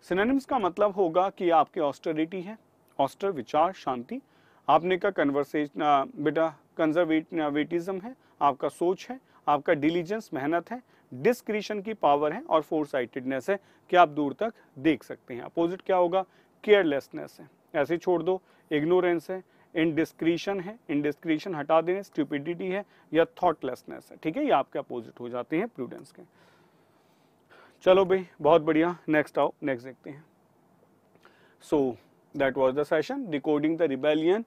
सिनोनिम्स का मतलब होगा कि आपकी ऑस्टरिटी है ऑस्टर विचार, शांति। आपने का कन्वर्सेशन बेटा कंजर्वेटिज्म है, आपका सोच है आपका डिलीजेंस मेहनत है डिस्क्रिशन की पावर है और फोर साइटेडनेस है कि आप दूर तक देख सकते हैं। अपोजिट क्या होगा? केयरलेसनेस है। ऐसे छोड़ दो। इग्नोरेंस है इनडिस्क्रिशन है इनडिस्क्रिशन हटा देने स्टूपिडिटी है या थॉटलेसनेस है। ठीक है, ये आपके अपोजिट हो जाते हैं प्रूडेंस के। चलो भाई, बहुत बढ़िया। नेक्स्ट आओ नेक्स्ट देखते हैं। So that was the session decoding the rebellion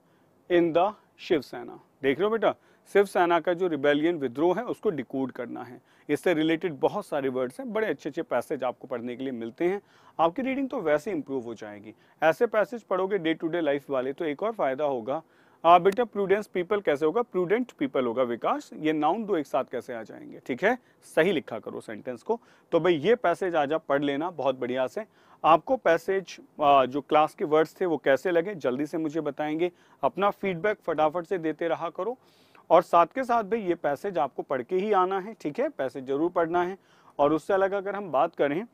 in the Shiv Sena देख रहे हो बेटा? शिवसेना का जो रिबेलियन विद्रोह है, उसको डिकोड करना है। इससे रिलेटेड बहुत सारे वर्ड्स हैं, बड़े अच्छे अच्छे पैसेज आपको पढ़ने के लिए मिलते हैं। आपकी रीडिंग तो वैसे इंप्रूव हो जाएगी। ऐसे पैसेज पढ़ोगे डे टू डे लाइफ वाले तो एक और फ़ायदा होगा। बेटा प्रूडेंस पीपल कैसे होगा? प्रूडेंट पीपल होगा विकास। ये नाउन दो एक साथ कैसे आ जाएँगे? ठीक है? सही लिखा करो सेंटेंस को। तो भाई, ये पैसेज आज आप पढ़ लेना, बहुत बढ़िया से। आपको पैसेज जो क्लास के वर्ड्स थे, वो कैसे लगे? जल्दी से मुझे बताएँगे। अपना फीडबैक फटाफट से देते रहा करो। और साथ के साथ भाई ये पैसेज आपको पढ़ के ही आना है, ठीक है? पैसेज ज़रूर पढ़ना है। और उससे अलग अगर हम बात करें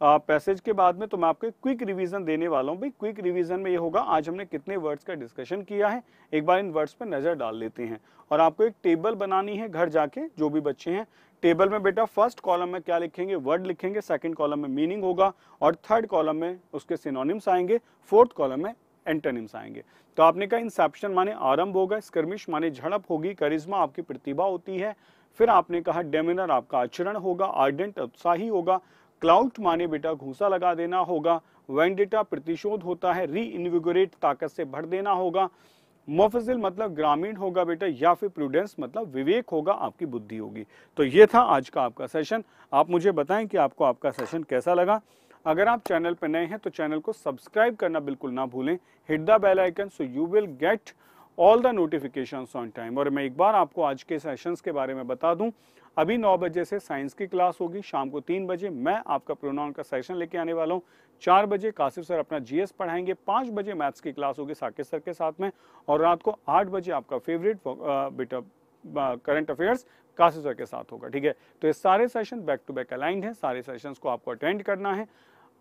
पैसेज के बाद में तो मैं आपको क्विक रिवीजन देने वाला हूँ। भाई क्विक रिवीजन में ये होगा, आज हमने कितने वर्ड्स का डिस्कशन किया है, एक बार इन वर्ड्स पर नज़र डाल लेते हैं। और आपको एक टेबल बनानी है घर जाके, जो भी बच्चे हैं। टेबल में बेटा फ़र्स्ट कॉलम में क्या लिखेंगे? वर्ड लिखेंगे सेकंड कॉलम में मीनिंग होगा, और थर्ड कॉलम में उसके सिनोनिम्स आएँगे फोर्थ कॉलम में एंटोनिम्स आएँगे। तो आपने कहा इंसेप्शन माने आरंभ होगा, स्कर्मिश माने झड़प होगी, करिश्मा आपकी प्रतिभा होती है। फिर आपने कहा डेमिनर आपका आचरण होगा, आर्डेंट उत्साही होगा क्लाउड माने बेटा घूसा लगा देना होगा, वेंडेटा प्रतिशोध होता है री इन्विगोरेट ताकत से भर देना होगा। मोफजिल मतलब ग्रामीण होगा बेटा, या फिर प्रूडेंस मतलब विवेक होगा, आपकी बुद्धि होगी। तो ये था आज का आपका सेशन। आप मुझे बताएँ कि आपको आपका सेशन कैसा लगा? अगर आप चैनल पर नए हैं तो चैनल को सब्सक्राइब करना बिल्कुल ना भूलें। Hit the bell icon so you will get all the notification on time और मैं एक बार आपको आज के सेशंस के बारे में बता दूँ। अभी नौ बजे से साइंस की क्लास होगी। शाम को तीन बजे मैं आपका प्रोनाउन का सेशन लेके आने वाला हूँ। चार बजे कासिफ सर अपना जीएस पढ़ाएँगे। पाँच बजे मैथ्स की क्लास होगी साकेत सर के साथ में। और रात को आठ बजे आपका फेवरेट बेटा करंट अफेयर्स कासिफ सर के साथ होगा। ठीक है? तो ये सारे session back to back aligned है। सारे सेशंस को आपको अटेंड करना है।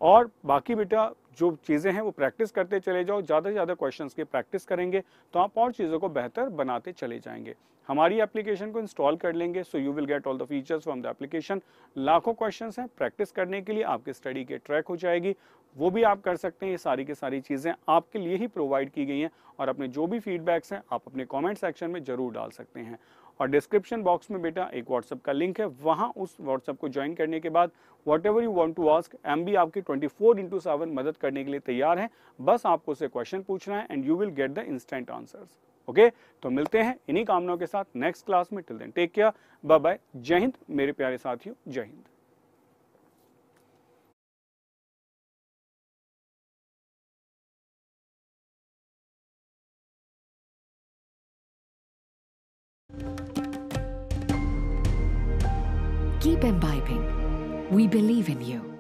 और बाकी बेटा जो चीज़ें हैं वो प्रैक्टिस करते चले जाओ, ज़्यादा से ज़्यादा क्वेश्चंस की प्रैक्टिस करेंगे तो आप और चीज़ों को बेहतर बनाते चले जाएँगे। हमारी एप्लीकेशन को इंस्टॉल कर लेंगे so you will get all the features from the application लाखों क्वेश्चंस हैं प्रैक्टिस करने के लिए आपकी स्टडी के ट्रैक हो जाएगी। वो भी आप कर सकते हैं, ये सारी की सारी चीज़ें आपके लिए ही प्रोवाइड की गई हैं, और अपने जो भी फीडबैक्स हैं, आप अपने कॉमेंट सेक्शन में ज़रूर डाल सकते हैं। और डिस्क्रिप्शन बॉक्स में बेटा एक व्हाट्सअप का लिंक है। वहाँ उस व्हाट्सअप को ज्वाइन करने के बाद whatever you want to ask M B आपकी ट्वेंटी फोर इंटू सेवन मदद करने के लिए तैयार है। बस आपको उसे क्वेश्चन पूछना है and you will get the instant answer okay तो मिलते हैं इन्हीं कामनाओं के साथ नेक्स्ट क्लास में। Till then take care bye bye जय हिंद, मेरे प्यारे साथियों, जय Hind. Keep imbibing. We believe in you.